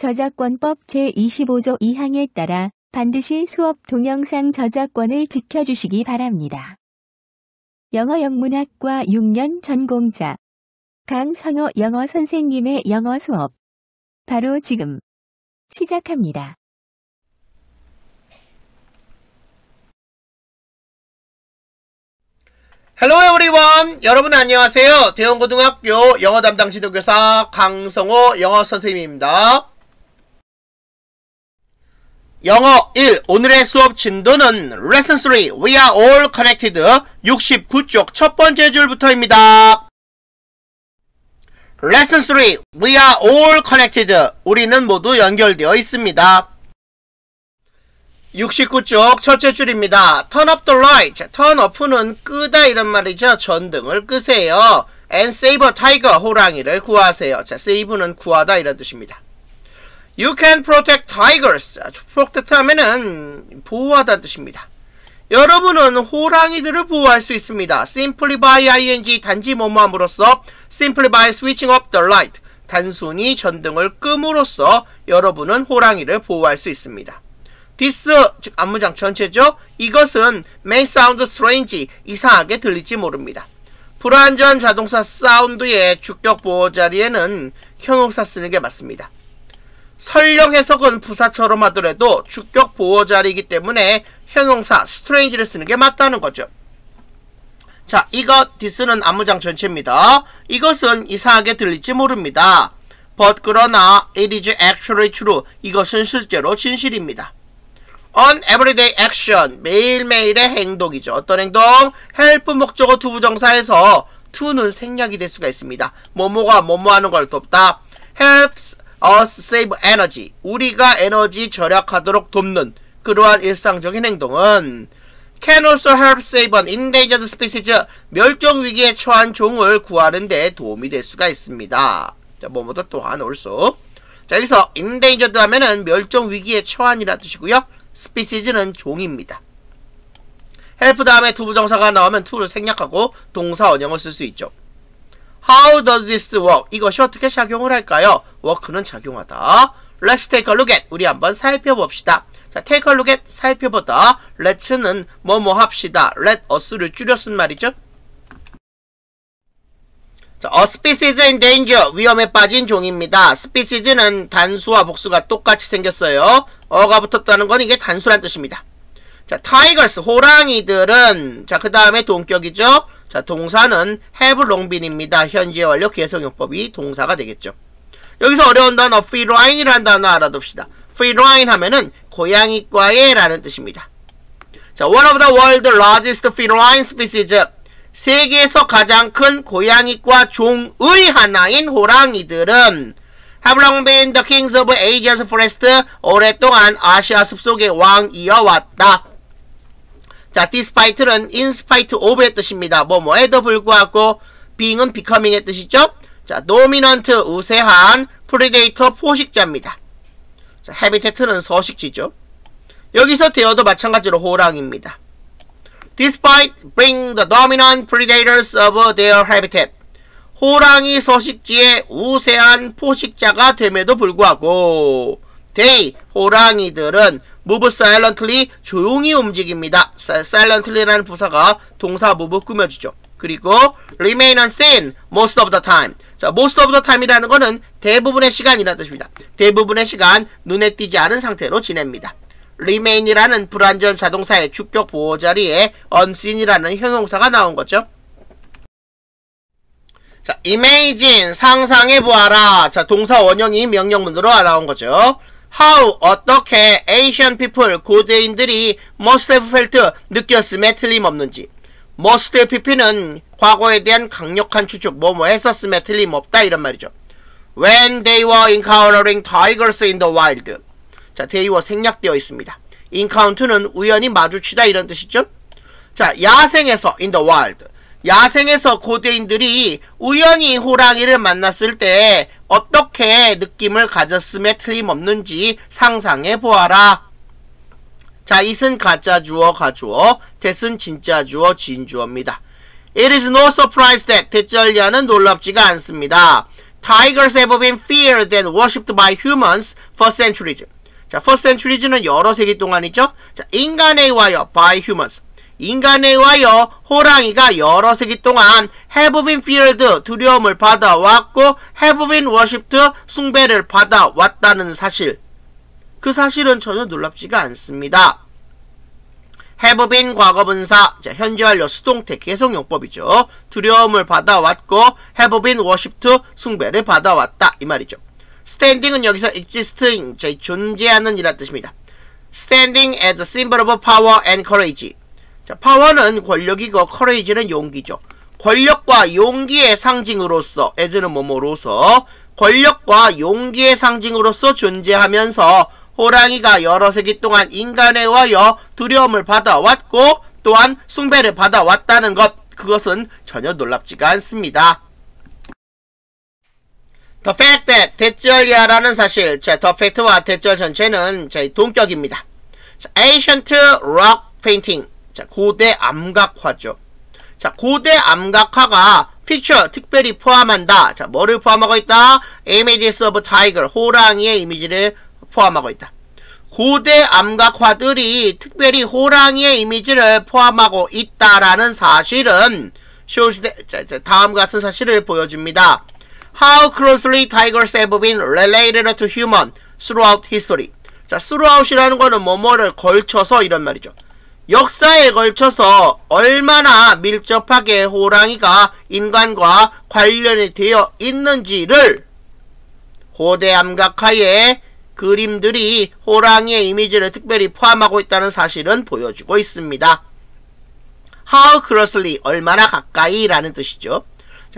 저작권법 제25조 2항에 따라 반드시 수업 동영상 저작권을 지켜주시기 바랍니다. 영어 영문학과 6년 전공자 강성호 영어 선생님의 영어 수업 바로 지금 시작합니다. Hello everyone! 여러분 안녕하세요. 대형고등학교 영어 담당 지도교사 강성호 영어 선생님입니다. 영어 1 오늘의 수업 진도는 Lesson 3 We are all connected 69쪽 첫 번째 줄부터입니다. Lesson 3 We are all connected 우리는 모두 연결되어 있습니다. 69쪽 첫째 줄입니다. Turn up the light. Turn off는 끄다 이런 말이죠. 전등을 끄세요. And save a tiger. 호랑이를 구하세요. 자, save는 구하다 이런 뜻입니다. You can protect tigers. protect 하면은 보호하다는 뜻입니다. 여러분은 호랑이들을 보호할 수 있습니다. simply by ing 단지 뭐뭐함으로써 simply by switching up the light 단순히 전등을 끔으로써 여러분은 호랑이를 보호할 수 있습니다. this 즉 안무장 전체죠. 이것은 may sound strange 이상하게 들릴지 모릅니다. 불완전 자동차 사운드의 주격 보호 자리에는 형용사 쓰는 게 맞습니다. 설령 해석은 부사처럼 하더라도 주격 보호 자리이기 때문에 형용사 strange를 쓰는 게 맞다는 거죠. 자, 이것 this는 안무장 전체입니다. 이것은 이상하게 들릴지 모릅니다. but 그러나 it is actually true. 이것은 실제로 진실입니다. on everyday action 매일매일의 행동이죠. 어떤 행동? help 목적어 투부정사에서 to는 생략이 될 수가 있습니다. 뭐뭐가 뭐뭐 하는 걸 돕다. helps us save energy 우리가 에너지 절약하도록 돕는 그러한 일상적인 행동은 can also help save an endangered species 멸종 위기에 처한 종을 구하는 데 도움이 될 수가 있습니다. 자, 뭐뭐도 또한 also 자, 여기서 endangered 하면은 멸종 위기에 처한이라 뜻이고요. species는 종입니다. help 다음에 투부정사가 나오면 to를 생략하고 동사 원형을 쓸 수 있죠. How does this work? 이것이 어떻게 작용을 할까요? Work는 작용하다. Let's take a look at. 우리 한번 살펴봅시다. 자, take a look at 살펴보다. Let's는 뭐뭐 합시다. Let us를 줄여 쓴 말이죠. 자, a species in danger. 위험에 빠진 종입니다. species는 단수와 복수가 똑같이 생겼어요. 어가 붙었다는 건 이게 단수란 뜻입니다. 자, tigers, 호랑이들은, 자, 그 다음에 동격이죠. 자, 동사는 have long been입니다. 현재 완료 계속용법이 동사가 되겠죠. 여기서 어려운 단어 felini라는 단어 알아둡시다. feline 하면은 고양이과의 라는 뜻입니다. 자, one of the world's largest feline species. 세계에서 가장 큰 고양이과 종의 하나인 호랑이들은 have long been the kings of Asia's forest. 오랫동안 아시아 숲속의 왕이어왔다. 자, despite는 in spite of의 뜻입니다. 뭐뭐에도 불구하고 being은 becoming의 뜻이죠. 자, dominant 우세한 predator 포식자입니다. 자, habitat는 서식지죠. 여기서 대어도 마찬가지로 호랑입니다. Despite being the dominant predators of their habitat. 호랑이 서식지의 우세한 포식자가 됨에도 불구하고 they, 호랑이들은 move silently, 조용히 움직입니다. silently라는 부사가 동사 move 꾸며주죠. 그리고 remain unseen most of the time. 자, most of the time이라는 거는 대부분의 시간이라는 뜻입니다. 대부분의 시간 눈에 띄지 않은 상태로 지냅니다. remain이라는 불완전 자동사의 주격 보호 자리에 unseen이라는 형용사가 나온 거죠. 자, imagine 상상해 보아라. 자, 동사 원형이 명령문으로 나온 거죠. How 어떻게 Asian people 고대인들이 must have felt 느꼈음에 틀림없는지 have pp는 과거에 대한 강력한 추측 뭐뭐 했었음에 틀림없다 이런 말이죠. When they were encountering tigers in the wild 자, they were 생략되어 있습니다. encounter는 우연히 마주치다 이런 뜻이죠. 자, 야생에서 in the wild 야생에서 고대인들이 우연히 호랑이를 만났을 때 어떻게 느낌을 가졌음에 틀림없는지 상상해 보아라. 자, it은 가짜 주어, 가주어, that은 진짜 주어, 진주어입니다. It is no surprise that 대절리아는 놀랍지가 않습니다. Tigers have been feared and worshipped by humans for centuries. 자, for centuries는 여러 세기 동안이죠. 자, 인간에 의하여 by humans. 인간에 의하여 호랑이가 여러 세기 동안 have been feared 두려움을 받아왔고 have been worshipped 숭배를 받아왔다는 사실. 그 사실은 전혀 놀랍지가 않습니다. Have been 과거분사, 자, 현재 완료 수동태 계속용법이죠. 두려움을 받아왔고 have been worshipped 숭배를 받아왔다 이 말이죠. standing은 여기서 existing, 자, 존재하는 이란 뜻입니다. standing as a symbol of power and courage. 자, 파워는 권력이고 courage는 용기죠. 권력과 용기의 상징으로서 as는 뭐뭐로서 권력과 용기의 상징으로서 존재하면서 호랑이가 여러 세기 동안 인간에 의하여 두려움을 받아왔고 또한 숭배를 받아왔다는 것 그것은 전혀 놀랍지가 않습니다. The fact that 대절이야라는 사실 자, the fact와 대절 전체는 자, 동격입니다. 자, ancient rock painting 자, 고대 암각화죠. 자, 고대 암각화가 픽처 특별히 포함한다. 자, 뭐를 포함하고 있다? images of tiger 호랑이의 이미지를 포함하고 있다. 고대 암각화들이 특별히 호랑이의 이미지를 포함하고 있다라는 사실은 that, 다음 같은 사실을 보여줍니다. How closely tigers have been related to human throughout history. 자, throughout이라는 거는 뭐뭐를 걸쳐서 이런 말이죠. 역사에 걸쳐서 얼마나 밀접하게 호랑이가 인간과 관련이 되어 있는지를 고대 암각화의 그림들이 호랑이의 이미지를 특별히 포함하고 있다는 사실은 보여주고 있습니다. How closely, 얼마나 가까이 라는 뜻이죠.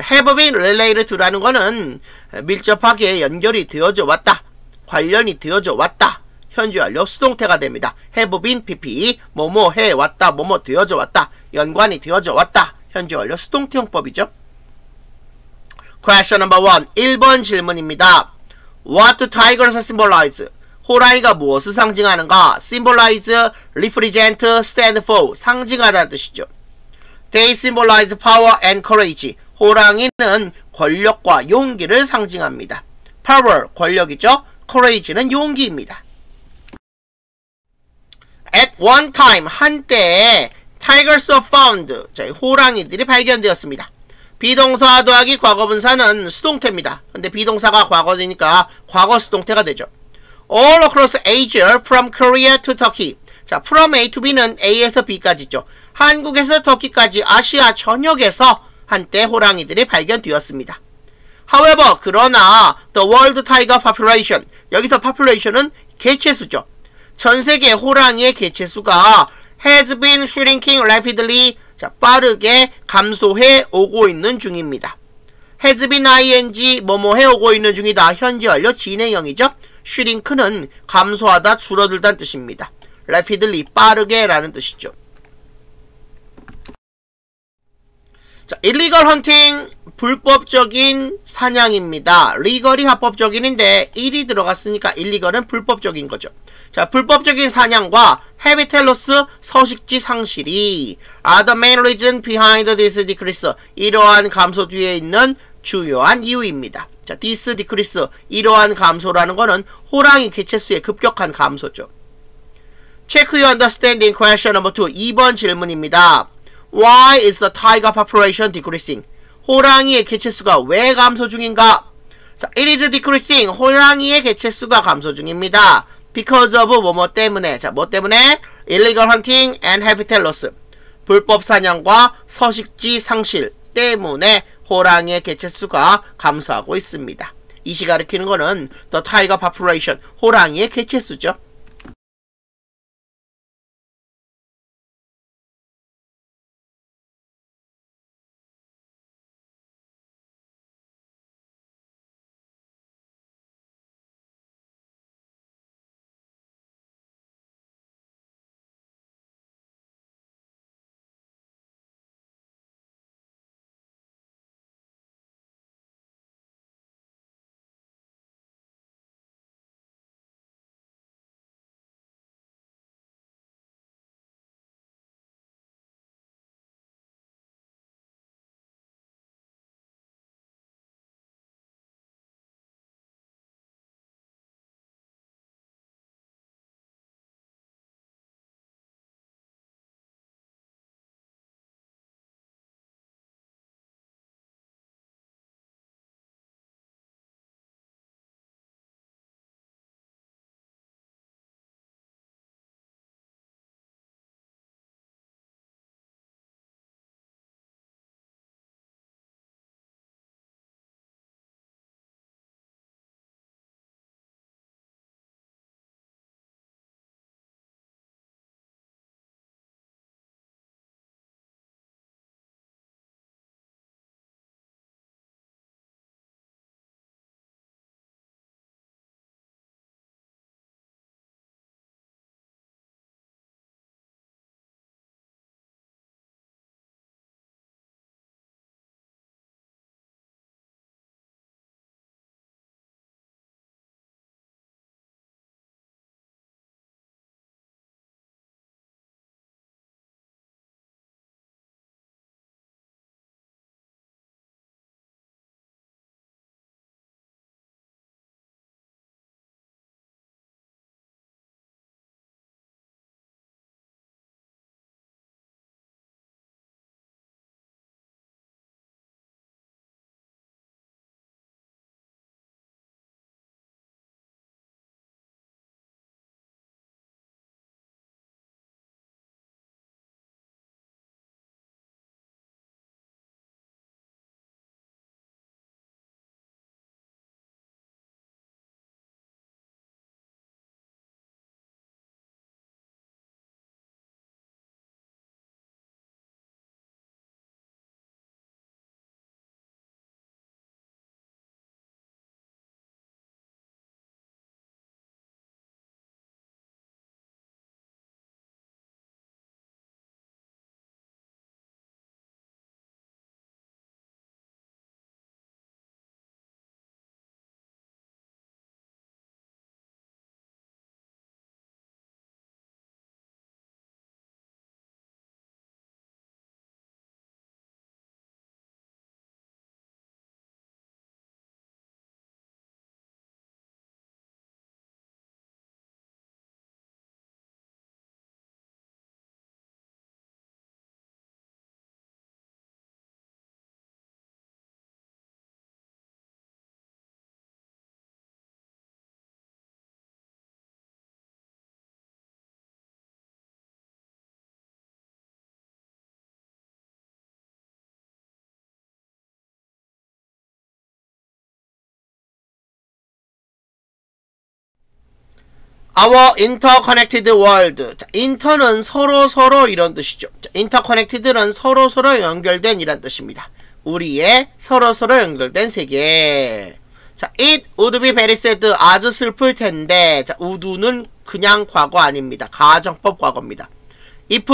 have been related to라는 거는 밀접하게 연결이 되어져 왔다. 관련이 되어져 왔다. 현재 완료 수동태가 됩니다. have been pp 뭐뭐 해 왔다 뭐뭐 되어져 왔다 연관이 되어져 왔다 현재 완료 수동태 형법이죠. Question number 1 1번 질문입니다. What do tigers symbolize? 호랑이가 무엇을 상징하는가? symbolize, represent, stand for 상징하다는 뜻이죠. They symbolize power and courage. 호랑이는 권력과 용기를 상징합니다. power, 권력이죠. courage는 용기입니다. At one time, 한때 tigers are found. 자, 호랑이들이 발견되었습니다. 비동사 더하기 과거분사는 수동태입니다. 근데 비동사가 과거니까 과거 수동태가 되죠. All across Asia, from Korea to Turkey. 자, from A to B는 A에서 B까지죠. 한국에서 터키까지 아시아 전역에서 한때 호랑이들이 발견되었습니다. However, 그러나 the world tiger population 여기서 population은 개체수죠. 전 세계 호랑이의 개체수가 has been shrinking rapidly 자, 빠르게 감소해 오고 있는 중입니다. has been ing 뭐뭐 해 오고 있는 중이다. 현재 완료 진행형이죠. shrink는 감소하다 줄어들다는 뜻입니다. rapidly 빠르게 라는 뜻이죠. 자, illegal hunting 불법적인 사냥입니다. legal이 합법적인인데 1이 들어갔으니까 illegal은 불법적인 거죠. 자, 불법적인 사냥과 loss 서식지 상실이 are the main reason behind this decrease. 이러한 감소 뒤에 있는 주요한 이유입니다. 자, this decrease 이러한 감소라는 거는 호랑이 개체수의 급격한 감소죠. Check your understanding question number 2. 2번 질문입니다. Why is the tiger population decreasing? 호랑이의 개체수가 왜 감소 중인가? 자, it is decreasing. 호랑이의 개체수가 감소 중입니다. because of 뭐뭐 때문에. 자, 뭐 때문에? illegal hunting and habitat loss. 불법 사냥과 서식지 상실 때문에 호랑이의 개체수가 감소하고 있습니다. 이 시 가리키는 거는 the tiger population, 호랑이의 개체수죠. Our interconnected world. 자, inter는 서로 서로 이런 뜻이죠. 자, interconnected는 서로 서로 연결된 이란 뜻입니다. 우리의 서로 서로 연결된 세계. 자, it would be very sad. 아주 슬플 텐데. 자, would는 그냥 과거 아닙니다. 가정법 과거입니다. If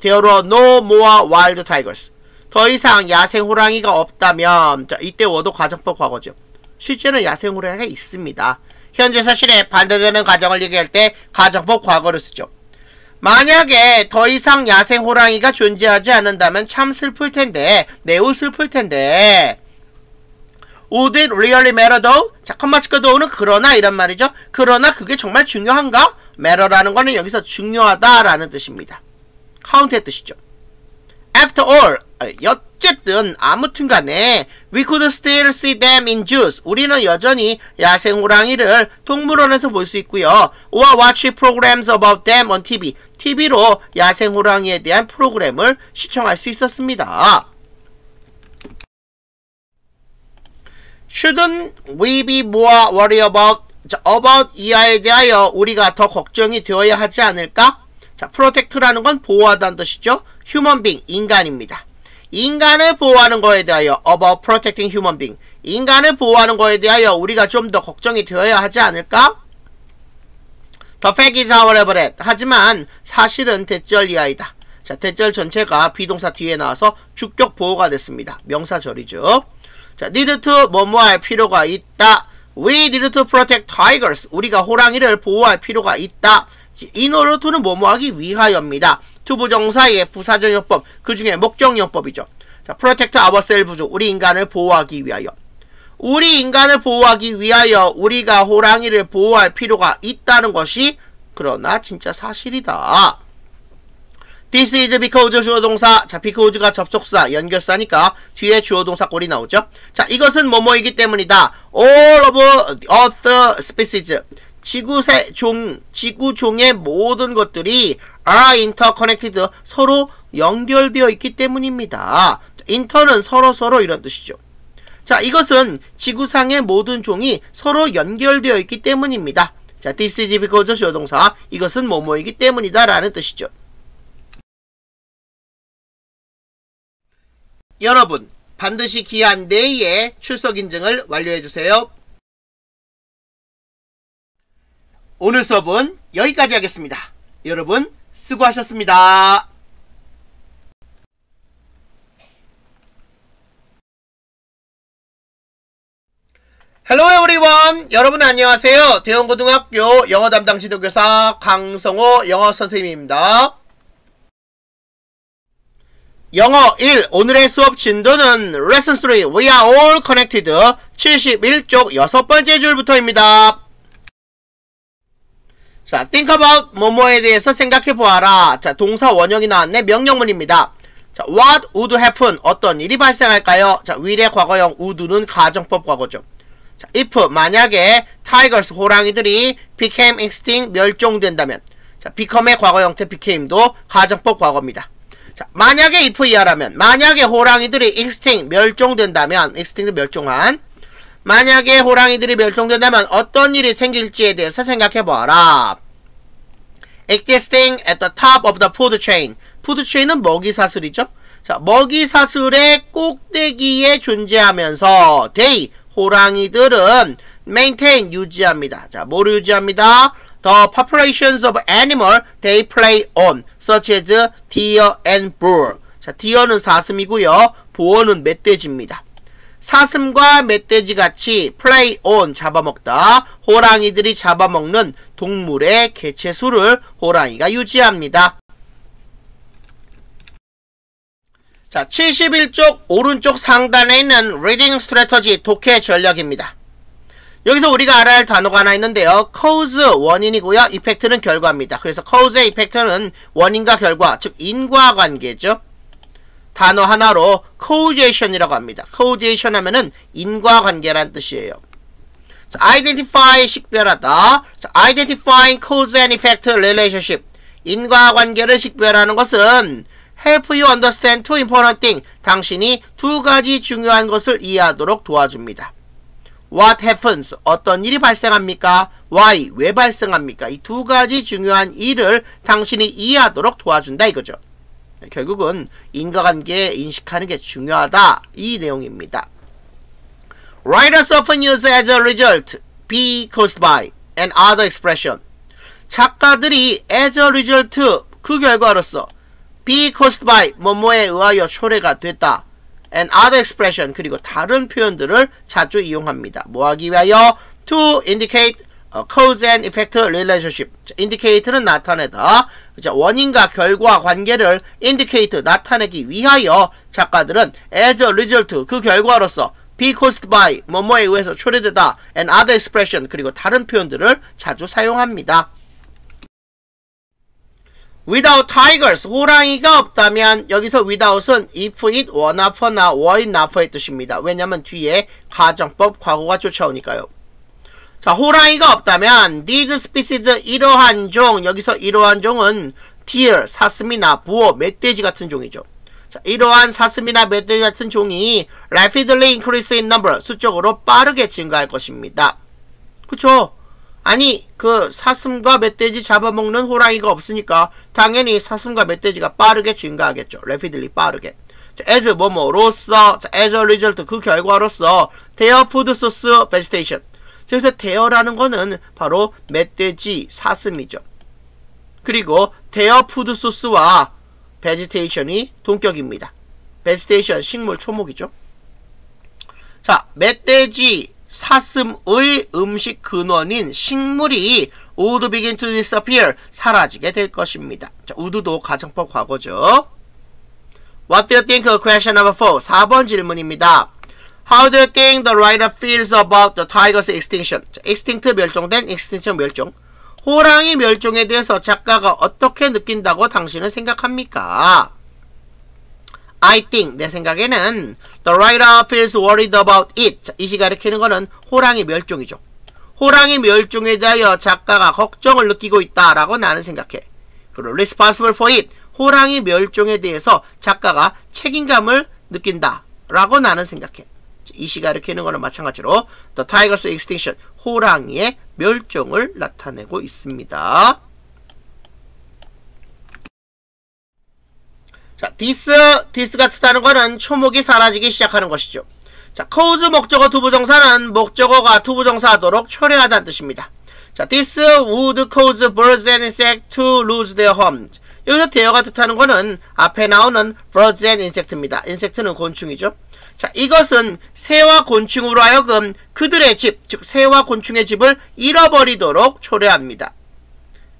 there were no more wild tigers. 더 이상 야생 호랑이가 없다면 자, 이때 워도 가정법 과거죠. 실제는 야생 호랑이가 있습니다. 현재 사실에 반대되는 가정을 얘기할 때 가정법 과거를 쓰죠. 만약에 더 이상 야생 호랑이가 존재하지 않는다면 참 슬플 텐데 매우 슬플 텐데 Would it really matter though? 자, 컴마치크 though는 그러나 이란 말이죠. 그러나 그게 정말 중요한가? matter라는 거는 여기서 중요하다라는 뜻입니다. count의 뜻이죠. After all, 어쨌든 아무튼 간에 we could still see them in zoos. 우리는 여전히 야생 호랑이를 동물원에서 볼 수 있고요. or watch programs about them on TV. TV로 야생 호랑이에 대한 프로그램을 시청할 수 있었습니다. Shouldn't we be more worried about 자, about 이하에 대하여 우리가 더 걱정이 되어야 하지 않을까? 자, protect라는 건 보호하다는 뜻이죠. human being, 인간입니다. 인간을 보호하는 거에 대하여 about protecting human being. 인간을 보호하는 거에 대하여 우리가 좀 더 걱정이 되어야 하지 않을까? The fact is however 하지만 사실은 대절 이하이다. 자, 대절 전체가 비동사 뒤에 나와서 주격 보호가 됐습니다. 명사절이죠. 자, need to 뭐뭐 할 필요가 있다. We need to protect tigers. 우리가 호랑이를 보호할 필요가 있다. in order to는 뭐뭐 하기 위하여입니다. 투부정사의 부사적용법, 그 중에 목적용법이죠. 자, protect ourselves. 우리 인간을 보호하기 위하여. 우리 인간을 보호하기 위하여 우리가 호랑이를 보호할 필요가 있다는 것이 그러나 진짜 사실이다. This is because 주어동사. 자, because가 접속사, 연결사니까 뒤에 주어동사 꼴이 나오죠. 자, 이것은 뭐뭐이기 때문이다. All of earth species. 지구세 종, 지구종의 모든 것들이 are interconnected. 서로 연결되어 있기 때문입니다. 인터는 서로 서로 이런 뜻이죠. 자, 이것은 지구상의 모든 종이 서로 연결되어 있기 때문입니다. 자, this is because 주어동사. 이것은 뭐뭐이기 때문이다 라는 뜻이죠. 여러분, 반드시 기한 내에 출석 인증을 완료해 주세요. 오늘 수업은 여기까지 하겠습니다. 여러분, 수고하셨습니다. Hello everyone 여러분 안녕하세요. 대원고등학교 영어 담당 지도교사 강성호 영어 선생님입니다. 영어 1 오늘의 수업 진도는 레슨 3 We are all connected. 71쪽 여섯 번째 줄부터입니다 자 think about 뭐뭐에 대해서 생각해 보아라. 자 동사 원형이 나왔네. 명령문입니다. 자 what would happen? 어떤 일이 발생할까요? 자 will의 과거형 would는 가정법 과거죠. 자, if 만약에 tigers 호랑이들이 became extinct 멸종된다면. 자, become의 과거 형태 became도 가정법 과거입니다. 자, 만약에 if 이하라면 만약에 호랑이들이 extinct 멸종된다면 extinct 멸종한 만약에 호랑이들이 멸종된다면 어떤 일이 생길지에 대해서 생각해 보아라. existing at the top of the food chain. food chain은 먹이 사슬이죠. 자, 먹이 사슬의 꼭대기에 존재하면서 they 호랑이들은 maintain 유지합니다. 자, 뭐를 유지합니다? The populations of animal they play on, such as deer and boar. 자, deer는 사슴이고요. 보어는 멧돼지입니다. 사슴과 멧돼지 같이 play on 잡아먹다 호랑이들이 잡아먹는 동물의 개체수를 호랑이가 유지합니다. 자, 71쪽 오른쪽 상단에 있는 reading strategy 독해 전략입니다. 여기서 우리가 알아야 할 단어가 하나 있는데요. cause 원인이고요. effect는 결과입니다. 그래서 cause의 effect는 원인과 결과, 즉 인과관계죠. 단어 하나로 causation이라고 합니다. causation 하면은 인과관계란 뜻이에요. 자, identify 식별하다. 자, identifying cause and effect relationship. 인과관계를 식별하는 것은 help you understand two important things. 당신이 두 가지 중요한 것을 이해하도록 도와줍니다. What happens? 어떤 일이 발생합니까? Why? 왜 발생합니까? 이 두 가지 중요한 일을 당신이 이해하도록 도와준다 이거죠. 결국은 인과관계 인식하는 게 중요하다 이 내용입니다. Writers often use as a result, be caused by, and other expression. 작가들이 as a result 그 결과로서 be caused by 뭐뭐에 의하여 초래가 됐다. and other expression 그리고 다른 표현들을 자주 이용합니다. 뭐하기 위하여 to indicate a cause and effect relationship. indicate는 나타내다. 원인과 결과 관계를 indicate 나타내기 위하여 작가들은 as a result 그 결과로서 be caused by 뭐뭐에 의해서 초래되다 and other expression 그리고 다른 표현들을 자주 사용합니다. without tigers 호랑이가 없다면 여기서 without은 if it for나 were it not for의 뜻입니다. 왜냐면 뒤에 가정법 과거가 쫓아오니까요. 자 호랑이가 없다면 these species 이러한 종 여기서 이러한 종은 deer 사슴이나 부어 멧돼지 같은 종이죠. 자, 이러한 사슴이나 멧돼지 같은 종이 rapidly increase in number 수적으로 빠르게 증가할 것입니다. 그쵸? 아니 그 사슴과 멧돼지 잡아먹는 호랑이가 없으니까 당연히 사슴과 멧돼지가 빠르게 증가하겠죠. rapidly 빠르게. 자, as 뭐뭐로서 자, as a result 그 결과로서 their food source vegetation 그래서 their라는 거는 바로 멧돼지 사슴이죠. 그리고 their food source와 vegetation이 동격입니다. vegetation 식물 초목이죠. 자 멧돼지 사슴의 음식 근원인 식물이 would begin to disappear 사라지게 될 것입니다. 자, would도 가정법 과거죠. What do you think? Question number 4. 4번 질문입니다. How do you think the writer feels about the tiger's extinction? 자, extinct 멸종된 extinction 멸종. 호랑이 멸종에 대해서 작가가 어떻게 느낀다고 당신은 생각합니까? I think 내 생각에는 the writer feels worried about it. 자, 이시 가리키는 거는 호랑이 멸종이죠. 호랑이 멸종에 대하여 작가가 걱정을 느끼고 있다라고 나는 생각해. 그리고 responsible for it. 호랑이 멸종에 대해서 작가가 책임감을 느낀다라고 나는 생각해. it이 가리키는 거는 마찬가지로 the tiger's extinction. 호랑이의 멸종을 나타내고 있습니다. 자, this, this가 뜻하는 것은 초목이 사라지기 시작하는 것이죠. 자, cause 목적어 투부정사는 목적어가 투부정사하도록 초래하다는 뜻입니다. 자, this would cause birds and insects to lose their homes. 여기서 their가 뜻하는 것은 앞에 나오는 birds and insect입니다. insect는 곤충이죠. 자, 이것은 새와 곤충으로 하여금 그들의 집, 즉 새와 곤충의 집을 잃어버리도록 초래합니다.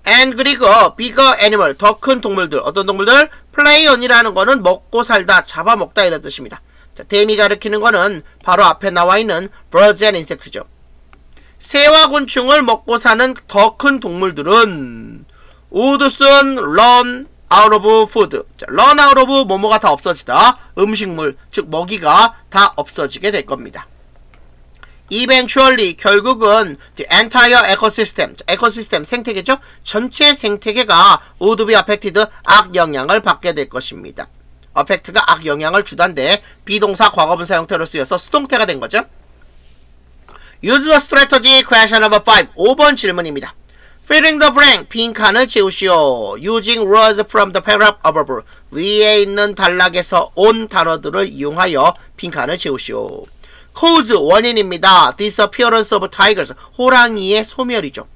and 그리고 bigger animal, 더 큰 동물들, 어떤 동물들? play on이라는 거는 먹고 살다, 잡아먹다 이런 뜻입니다. 자, 데미 가르키는 거는 바로 앞에 나와 있는 birds and insect죠. 새와 곤충을 먹고 사는 더 큰 동물들은 soon run out of food. 자, run out of 뭐뭐가 다 없어지다. 음식물, 즉 먹이가 다 없어지게 될 겁니다. eventually 결국은 the entire ecosystem, 에코시스템 생태계죠. 전체 생태계가 would be affected 악영향을 받게 될 것입니다. affect가 악영향을 주단데 비동사 과거분사 형태로 쓰여서 수동태가 된 거죠. use the strategy question number 5 5번 질문입니다. Filling the blank 빈 칸을 채우시오. using words from the paragraph above 위에 있는 단락에서 온 단어들을 이용하여 빈 칸을 채우시오. cause 원인입니다. disappearance of tigers 호랑이의 소멸이죠.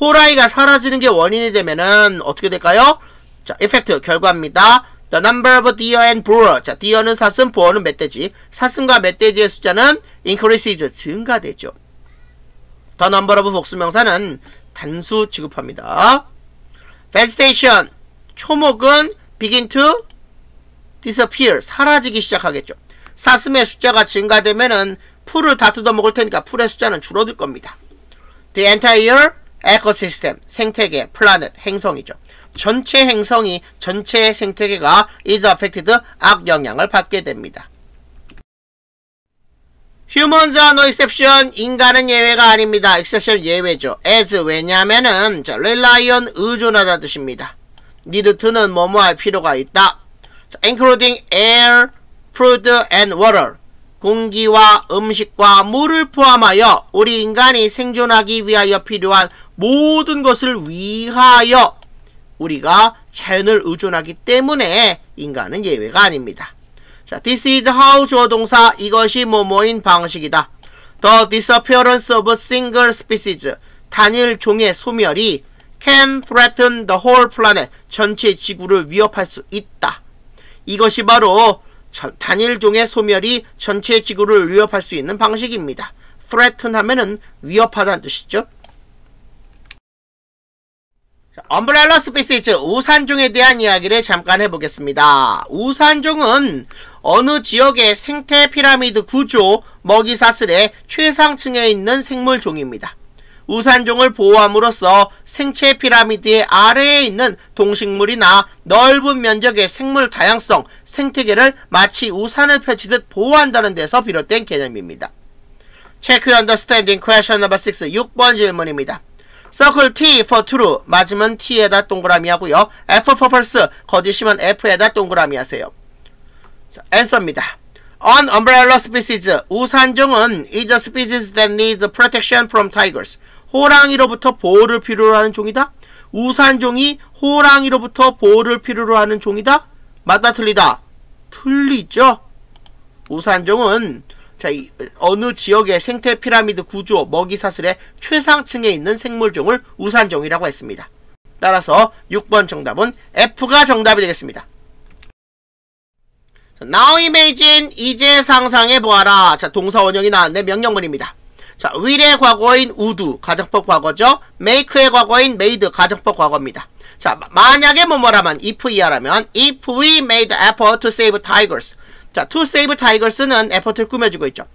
호랑이가 사라지는 게 원인이 되면은 어떻게 될까요? 자, effect 결과입니다. The number of deer and boar. 자, deer는 사슴, boar는 멧돼지. 사슴과 멧돼지의 숫자는 increases 증가되죠. The number of 복수명사는 단수 취급합니다. vegetation 초목은 begin to disappear 사라지기 시작하겠죠. 사슴의 숫자가 증가되면은 풀을 다 뜯어먹을 테니까 풀의 숫자는 줄어들 겁니다. The entire ecosystem, 생태계, planet, 행성이죠. 전체 행성이, 전체 생태계가 is affected, 악영향을 받게 됩니다. Humans are no exception. 인간은 예외가 아닙니다. exception 예외죠. as 왜냐면은 자, rely on 의존하다는 뜻입니다. need to는 뭐뭐 할 필요가 있다. 자, including air, food and water. 공기와 음식과 물을 포함하여 우리 인간이 생존하기 위하여 필요한 모든 것을 위하여 우리가 자연을 의존하기 때문에 인간은 예외가 아닙니다. 자, this is how 주어 동사 이것이 뭐뭐인 방식이다. The disappearance of a single species 단일 종의 소멸이 can threaten the whole planet 전체 지구를 위협할 수 있다. 이것이 바로 단일 종의 소멸이 전체 지구를 위협할 수 있는 방식입니다. threaten 하면은 위협하다는 뜻이죠. 엄브렐러 스피시즈 우산종에 대한 이야기를 잠깐 해보겠습니다. 우산종은 어느 지역의 생태 피라미드 구조 먹이 사슬의 최상층에 있는 생물종입니다. 우산종을 보호함으로써 생체 피라미드의 아래에 있는 동식물이나 넓은 면적의 생물 다양성, 생태계를 마치 우산을 펼치듯 보호한다는 데서 비롯된 개념입니다. Your understanding question number 6 6번 질문입니다. Circle T for true 맞으면 T에다 동그라미 하고요. F for false 거짓이면 F에다 동그라미 하세요. 자, answer입니다. On umbrella species 우산종은 is a species that needs protection from tigers 호랑이로부터 보호를 필요로 하는 종이다. 우산종이 호랑이로부터 보호를 필요로 하는 종이다. 맞다 틀리다. 틀리죠. 우산종은 자, 이, 어느 지역의 생태 피라미드 구조 먹이 사슬의 최상층에 있는 생물종을 우산종이라고 했습니다. 따라서 6번 정답은 F가 정답이 되겠습니다. Now imagine 이제 상상해 보아라. 자, 동사 원형이 나왔는데 명령문입니다. 자, will의 과거인 우두 가정법 과거죠. make의 과거인 made 가정법 과거입니다. 자, 만약에 뭐뭐라면 if 이하라면 if we made effort to save tigers. 자, to save tigers는 effort를 꾸며주고 있죠.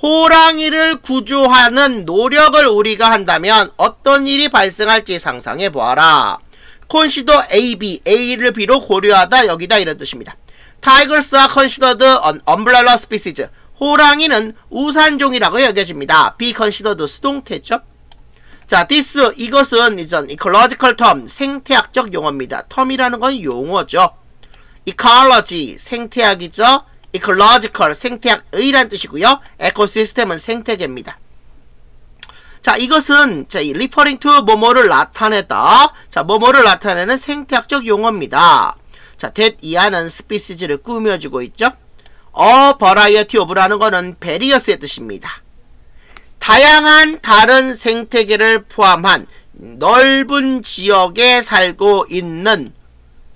호랑이를 구조하는 노력을 우리가 한다면 어떤 일이 발생할지 상상해 보아라. consider A, B, A를 비로 고려하다 여기다 이런 뜻입니다. Considered an umbrella species. 호랑이는 우산종이라고 여겨집니다. be considered 수동태죠. 자, this 이것은 이전 ecological term 생태학적 용어입니다. term이라는 건 용어죠. ecology 생태학이죠. Ecological 생태학의란 뜻이고요. 에코시스템은 생태계입니다. 자, 이것은 자, 이 referring to 뭐뭐를 나타내다. 자, 뭐뭐를 나타내는 생태학적 용어입니다. 자, that 이하는 species를 꾸며주고 있죠. a variety of라는 거는 various의 뜻입니다. 다양한 다른 생태계를 포함한 넓은 지역에 살고 있는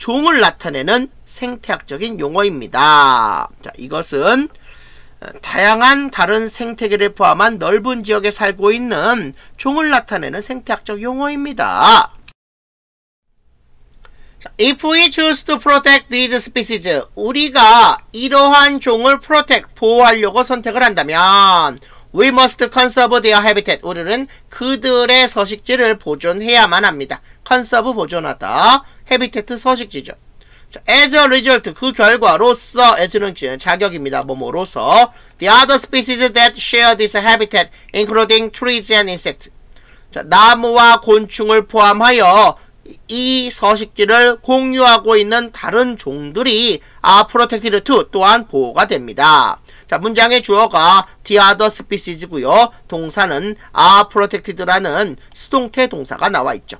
종을 나타내는 생태학적인 용어입니다. 자, 이것은 다양한 다른 생태계를 포함한 넓은 지역에 살고 있는 종을 나타내는 생태학적 용어입니다. If we choose to protect these species, 우리가 이러한 종을 protect, 보호하려고 선택을 한다면 We must conserve their habitat. 우리는 그들의 서식지를 보존해야만 합니다. conserve 보존하다. Habitat 서식지죠. as a result 그 결과로서 as는 자격입니다. 뭐뭐로서 the other species that share this habitat including trees and insects. 자, 나무와 곤충을 포함하여 이 서식지를 공유하고 있는 다른 종들이 are protected to 또한 보호가 됩니다. 자, 문장의 주어가 the other species고요. 동사는 are protected라는 수동태 동사가 나와 있죠.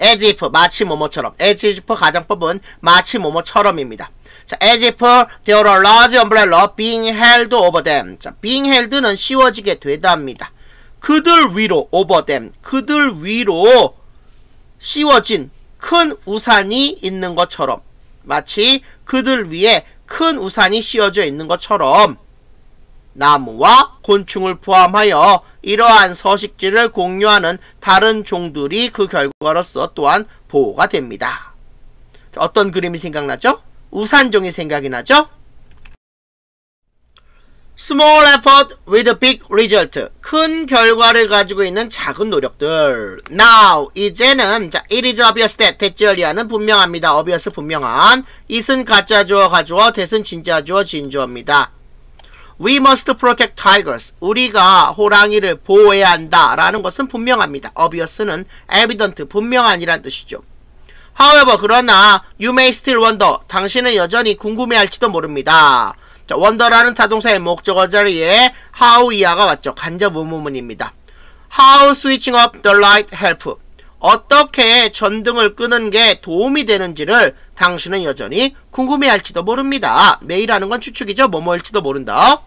If 마치 뭐뭐처럼 as if 가정법은 마치 뭐뭐처럼입니다. 자, as if there are large umbrella being held over them. 자, being held는 씌워지게 되답니다. 그들 위로 over them. 그들 위로 씌워진 큰 우산이 있는 것처럼 마치 그들 위에 큰 우산이 씌워져 있는 것처럼 나무와 곤충을 포함하여 이러한 서식지를 공유하는 다른 종들이 그 결과로서 또한 보호가 됩니다. 어떤 그림이 생각나죠? 우산종이 생각이 나죠? small effort with big result. 큰 결과를 가지고 있는 작은 노력들. now, 이제는, 자, it is obvious that, 대절리하는 분명합니다. obvious 분명한. it은 가짜 주어, 가주어, that은 진짜 주어, 진주어입니다. We must protect tigers. 우리가 호랑이를 보호해야 한다. 라는 것은 분명합니다. obvious는 evident, 분명한이란 뜻이죠. However, 그러나, you may still wonder. 당신은 여전히 궁금해할지도 모릅니다. 자, wonder라는 타동사의 목적어 자리에 how 이하가 왔죠. 간접 의문문입니다. How switching up the light help? 어떻게 전등을 끄는 게 도움이 되는지를 당신은 여전히 궁금해할지도 모릅니다. 매일 하는 건 추측이죠. 뭐뭐일지도 모른다.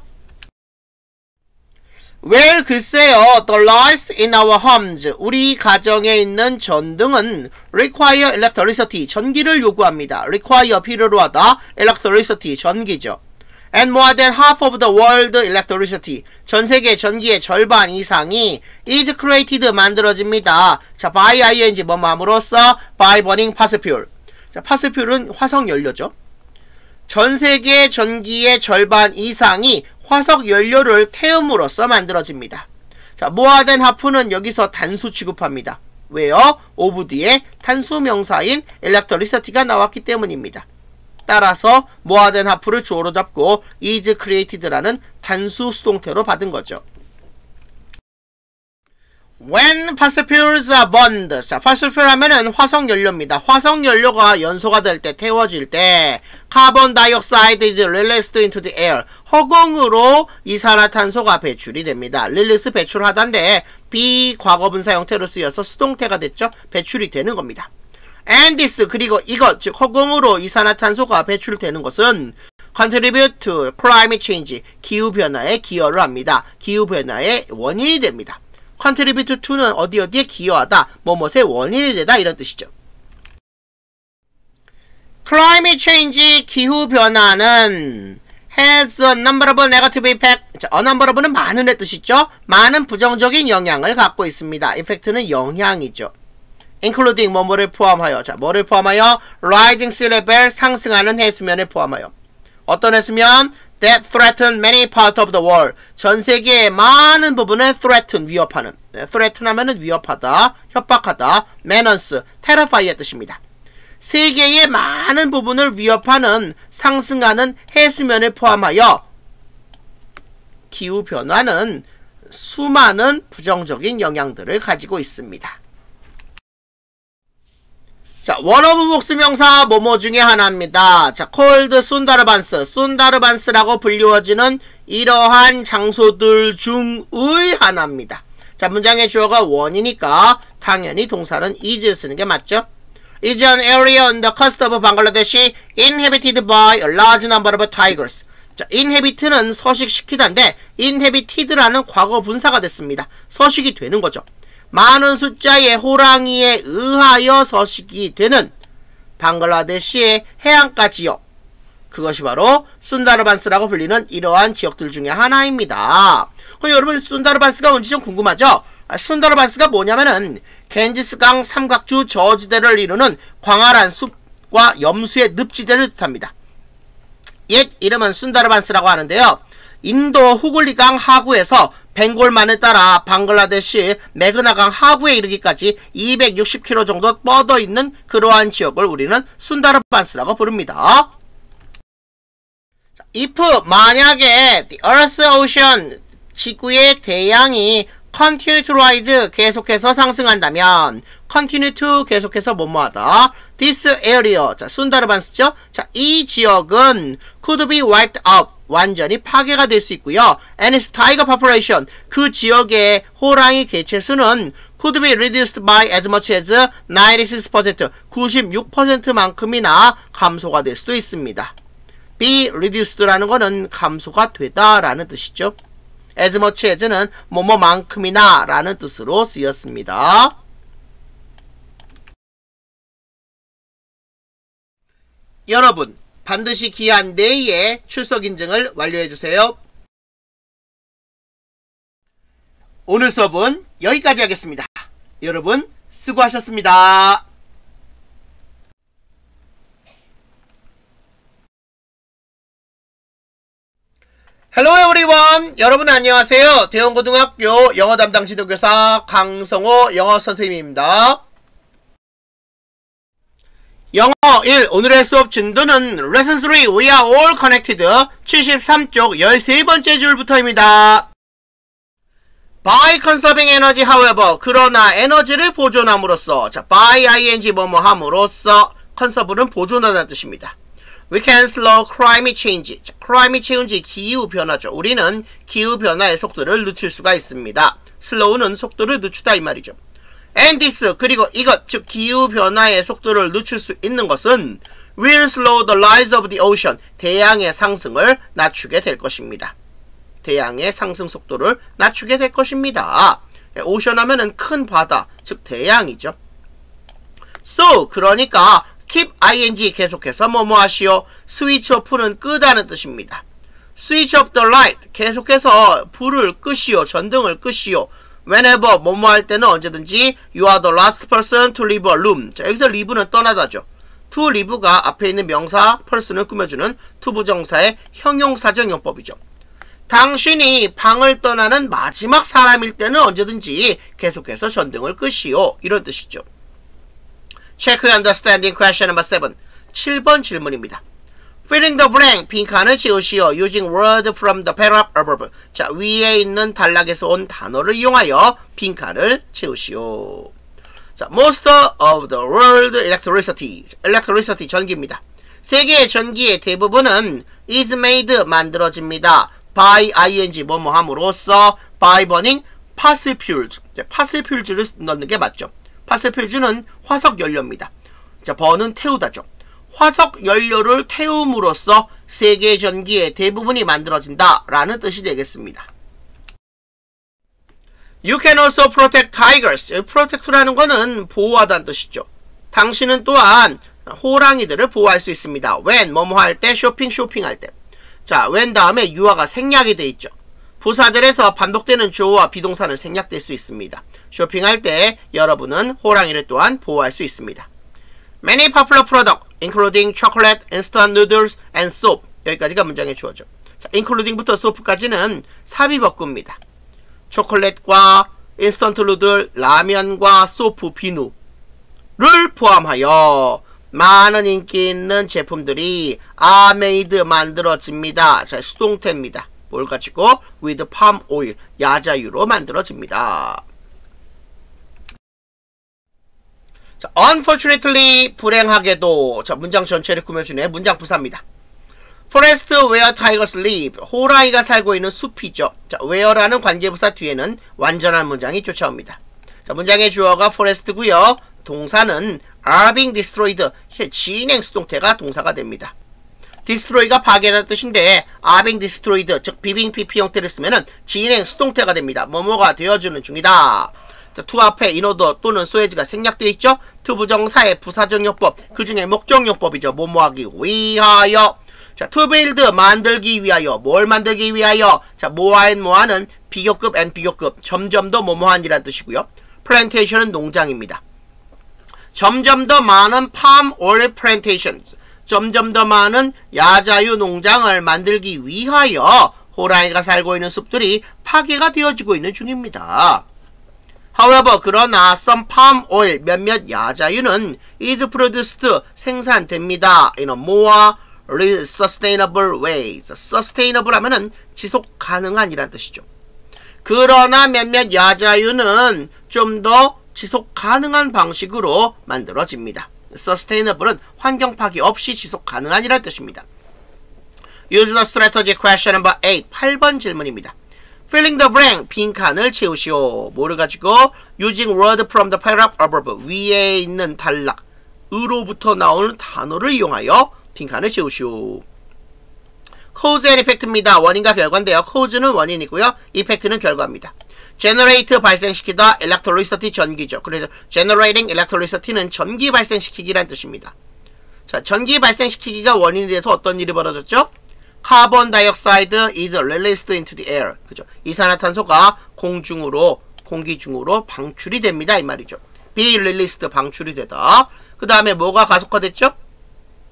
Well, 글쎄요. The lights in our homes. 우리 가정에 있는 전등은 require electricity. 전기를 요구합니다. require 필요로 하다. electricity. 전기죠. and more than half of the world electricity. 전 세계 전기의 절반 이상이 is created 만들어집니다. 자, by ing 뭐 함으로써 by burning fuel. 자, fuel은 화석 연료죠. 전 세계 전기의 절반 이상이 화석 연료를 태움으로써 만들어집니다. 자, more than half는 여기서 단수 취급합니다. 왜요? of 뒤에 단수 명사인 electricity가 나왔기 때문입니다. 따라서 more than half를 주어로 잡고 is created라는 단수 수동태로 받은 거죠. When fossil fuels are burned. 자, fossil fuel 하면은 화석 연료입니다. 화석 연료가 연소가 될 때, 태워질 때, carbon dioxide is released into the air. 허공으로 이산화탄소가 배출이 됩니다. release 배출하다인데, be과거분사 형태로 쓰여서 수동태가 됐죠? 배출이 되는 겁니다. and this, 그리고 이것, 즉, 허공으로 이산화탄소가 배출되는 것은 contribute to climate change, 기후변화에 기여를 합니다. 기후변화의 원인이 됩니다. Contribute to는 어디 어디에 기여하다, 뭐뭇의 원인이 되다 이런 뜻이죠. climate change 기후 변화는 has a number of negative impact. 자, a number of는 많은의 뜻이죠. 많은 부정적인 영향을 갖고 있습니다. effect는 영향이죠. including 뭐뭐를 포함하여 자 뭐를 포함하여 rising sea level 상승하는 해수면을 포함하여 어떤 해수면 that threaten many parts of the world. 전 세계의 많은 부분을 threaten, 위협하는. 네, threaten 하면은 위협하다, 협박하다, menace, terrify의 뜻입니다. 세계의 많은 부분을 위협하는 상승하는 해수면을 포함하여 기후변화는 수많은 부정적인 영향들을 가지고 있습니다. 자, 원어브 복수 명사 뭐뭐 중에 하나입니다. 자, 콜드 순다르반스, 순다르반스라고 불리워지는 이러한 장소들 중의 하나입니다. 자, 문장의 주어가 원이니까 당연히 동사는 is를 쓰는 게 맞죠? is an area on the coast of Bangladesh inhabited by a large number of tigers. 자, inhabit는 서식시키다인데 inhabited라는 과거 분사가 됐습니다. 서식이 되는 거죠. 많은 숫자의 호랑이에 의하여 서식이 되는 방글라데시의 해안가 지역 그것이 바로 순다르반스라고 불리는 이러한 지역들 중에 하나입니다. 그럼 여러분 순다르반스가 뭔지 좀 궁금하죠? 아, 순다르반스가 뭐냐면은 겐지스강 삼각주 저지대를 이루는 광활한 숲과 염수의 늪지대를 뜻합니다. 옛 이름은 순다르반스라고 하는데요. 인도 후글리강 하구에서 벵골만을 따라 방글라데시 메그나강 하구에 이르기까지 260km 정도 뻗어 있는 그러한 지역을 우리는 순다르반스라고 부릅니다. if 만약에 the Earth Ocean 지구의 대양이 continue to rise 계속해서 상승한다면 continue to 계속해서 뭐뭐하다? this area 자 순다르반스죠? 자 이 지역은 could be wiped out 완전히 파괴가 될 수 있고요. Its tiger population 그 지역의 호랑이 개체 수는 could be reduced by as much as 96% 96%만큼이나 감소가 될 수도 있습니다. be reduced라는 거는 감소가 되다라는 뜻이죠. as much as는 뭐뭐만큼이나 라는 뜻으로 쓰였습니다. 여러분 반드시 기한 내에 출석 인증을 완료해 주세요. 오늘 수업은 여기까지 하겠습니다. 여러분 수고하셨습니다. Hello everyone 여러분 안녕하세요. 대원고등학교 영어 담당 지도교사 강성호 영어 선생님입니다. 영어 1 오늘의 수업 진도는 레슨 3 We are all connected 73쪽 13번째 줄부터입니다. by conserving energy however 그러나 에너지를 보존함으로써 자 by ing 뭐뭐 함으로써 conserve는 보존하다는 뜻입니다. We can slow climate change. 자, climate change 기후 변화죠. 우리는 기후 변화의 속도를 늦출 수가 있습니다. slow는 속도를 늦추다 이 말이죠. This 그리고 이것 즉 기후 변화의 속도를 늦출 수 있는 것은 will slow the rise of the ocean 대양의 상승을 낮추게 될 것입니다. 대양의 상승 속도를 낮추게 될 것입니다. 오션 하면은 큰 바다 즉 대양이죠. So 그러니까 keep ing 계속해서 뭐뭐 하시오 스위치 오프는 끄다는 뜻입니다. the light 계속해서 불을 끄시오 전등을 끄시오 whenever 뭐뭐 할 때는 언제든지 you are the last person to leave a room 자 여기서 leave는 떠나다죠 to leave가 앞에 있는 명사 person을 꾸며주는 투부정사의 형용사적용법이죠 당신이 방을 떠나는 마지막 사람일 때는 언제든지 계속해서 전등을 끄시오 이런 뜻이죠 Check your understanding question number 7 7번 질문입니다 Fill in the blank, 빈칸을 채우시오. Using word from the paragraph above. 자, 위에 있는 단락에서 온 단어를 이용하여 빈칸을 채우시오. 자, most of the world electricity. electricity 전기입니다. 세계의 전기의 대부분은 is made 만들어집니다. by ing 뭐뭐 함으로써 by burning fossil fuels. fossil fuels를 넣는 게 맞죠. fossil fuels는 화석 연료입니다. 자, 버는 태우다죠. 화석 연료를 태움으로써 세계 전기의 대부분이 만들어진다 라는 뜻이 되겠습니다. You can also protect tigers. protect라는 것은 보호하다는 뜻이죠. 당신은 또한 호랑이들을 보호할 수 있습니다. when 뭐뭐 할 때, 쇼핑 쇼핑할 때. 자, when 다음에 유아가 생략이 돼 있죠. 부사들에서 반복되는 주어와 비동사는 생략될 수 있습니다. 쇼핑할 때 여러분은 호랑이를 또한 보호할 수 있습니다. Many popular product including chocolate, instant noodles, and soap. 여기까지가 문장의 주어죠. 자, including부터 soap까지는 삽입어구입니다. 초콜릿과 인스턴트 누들, 라면과 소프, 비누를 포함하여 많은 인기 있는 제품들이 made 만들어집니다. 자, 수동태입니다. 뭘 가지고? with palm oil, 야자유로 만들어집니다. 자, unfortunately, 불행하게도 자, 문장 전체를 꾸며주네. 문장 부사입니다. forest where tigers live. 호랑이가 살고 있는 숲이죠. 자, where라는 관계부사 뒤에는 완전한 문장이 쫓아옵니다. 자, 문장의 주어가 forest고요. 동사는 are being destroyed. 진행 수동태가 동사가 됩니다. destroy가 파괴하다는 뜻인데 are being destroyed 즉 be being pp 형태를 쓰면 은 진행 수동태가 됩니다. 뭐뭐가 되어주는 중이다. 자, to 앞에 in order 또는 so as가 생략되어 있죠. 투 부정사의 부사적용법 그 중에 목적용법이죠. 뭐뭐하기 위하여 자, to build 만들기 위하여 뭘 만들기 위하여 자, 모아엔 모아는 비교급 and 비교급 점점 더 뭐뭐한 이란 뜻이고요. plantation은 농장입니다. 점점 더 많은 palm oil plantations 점점 더 많은 야자유 농장을 만들기 위하여 호랑이가 살고 있는 숲들이 파괴가 되어지고 있는 중입니다. However, 그러나 some palm oil 몇몇 야자유는 is produced 생산됩니다. in a more sustainable ways. sustainable 하면은 지속 가능한 이란 뜻이죠. 그러나 몇몇 야자유는 좀 더 지속 가능한 방식으로 만들어집니다. sustainable은 환경 파괴 없이 지속 가능한 이란 뜻입니다. Use the strategy question number 8. 8번 질문입니다. Filling the blank 빈칸을 채우시오. 뭐를 가지고 using word from the paragraph above 위에 있는 단락 으로부터 나오는 단어를 이용하여 빈칸을 채우시오. cause and effect입니다. 원인과 결과인데요. cause는 원인이고요. effect는 결과입니다. generate 발생시키다 electricity 전기죠. 그래서 generating electricity는 전기 발생시키기란 뜻입니다. 자, 전기 발생시키기가 원인이 돼서 어떤 일이 벌어졌죠? carbon dioxide is released into the air. 그죠? 이산화탄소가 공중으로 공기 중으로 방출이 됩니다. 이 말이죠. be released 방출이 되다. 그 다음에 뭐가 가속화됐죠?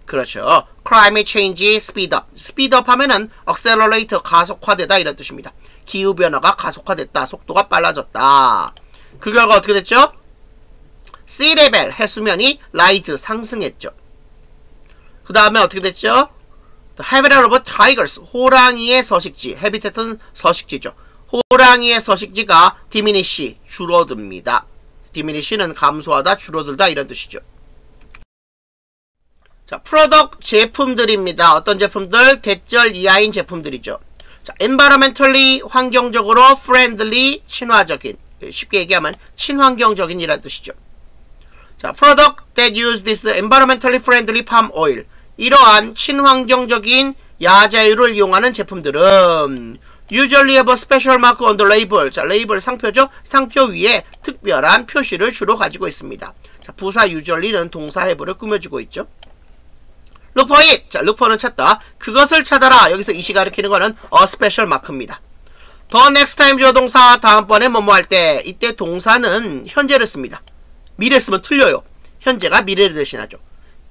그렇죠. climate change speed up. speed up 하면은 accelerate 가속화되다 이런 뜻입니다. 기후 변화가 가속화됐다. 속도가 빨라졌다. 그 결과 어떻게 됐죠? sea level 해수면이 rise 상승했죠. 그 다음에 어떻게 됐죠? Habitat of tigers, 호랑이의 서식지, habitat은 서식지죠. 호랑이의 서식지가 diminish, 줄어듭니다. diminish는 감소하다, 줄어들다 이런 뜻이죠. 자, 프로덕 제품들입니다. 어떤 제품들? 대절 이하인 제품들이죠. 자, environmentally 환경적으로 friendly 친화적인 쉽게 얘기하면 친환경적인 이란 뜻이죠. 자, product that use this environmentally friendly palm oil 이러한 친환경적인 야자유를 이용하는 제품들은 usually have a special mark on the label. 자, 레이블 상표죠. 상표 위에 특별한 표시를 주로 가지고 있습니다. 자, 부사 usually는 동사 have를 꾸며주고 있죠. look for it. 자, look for는 찾다. 그것을 찾아라. 여기서 이시 가리키는 거는 a special mark입니다. 더 next time 주어 동사 다음번에 뭐뭐 할 때 이때 동사는 현재를 씁니다. 미래 쓰면 틀려요. 현재가 미래를 대신하죠.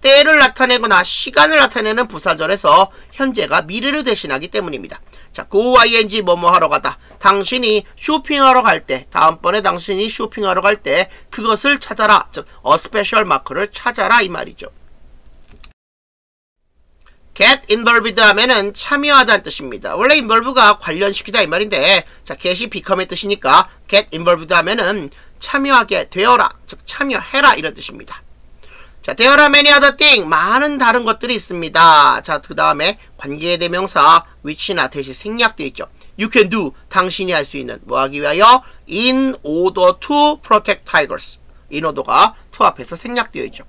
때를 나타내거나 시간을 나타내는 부사절에서 현재가 미래를 대신하기 때문입니다. 자, go ing 뭐뭐 하러 가다. 당신이 쇼핑하러 갈 때, 다음번에 당신이 쇼핑하러 갈 때 그것을 찾아라. 즉, a special mark를 찾아라 이 말이죠. get involved 하면은 참여하다는 뜻입니다. 원래 involve가 관련시키다 이 말인데 자 get이 become의 뜻이니까 get involved 하면은 참여하게 되어라 즉 참여해라 이런 뜻입니다. 자, there are many other things 많은 다른 것들이 있습니다. 자, 그 다음에 관계대명사 which나 대시 생략되어 있죠. You can do 당신이 할 수 있는 뭐 하기 위하여 in order to protect tigers 인어도가 to 앞에서 생략되어 있죠.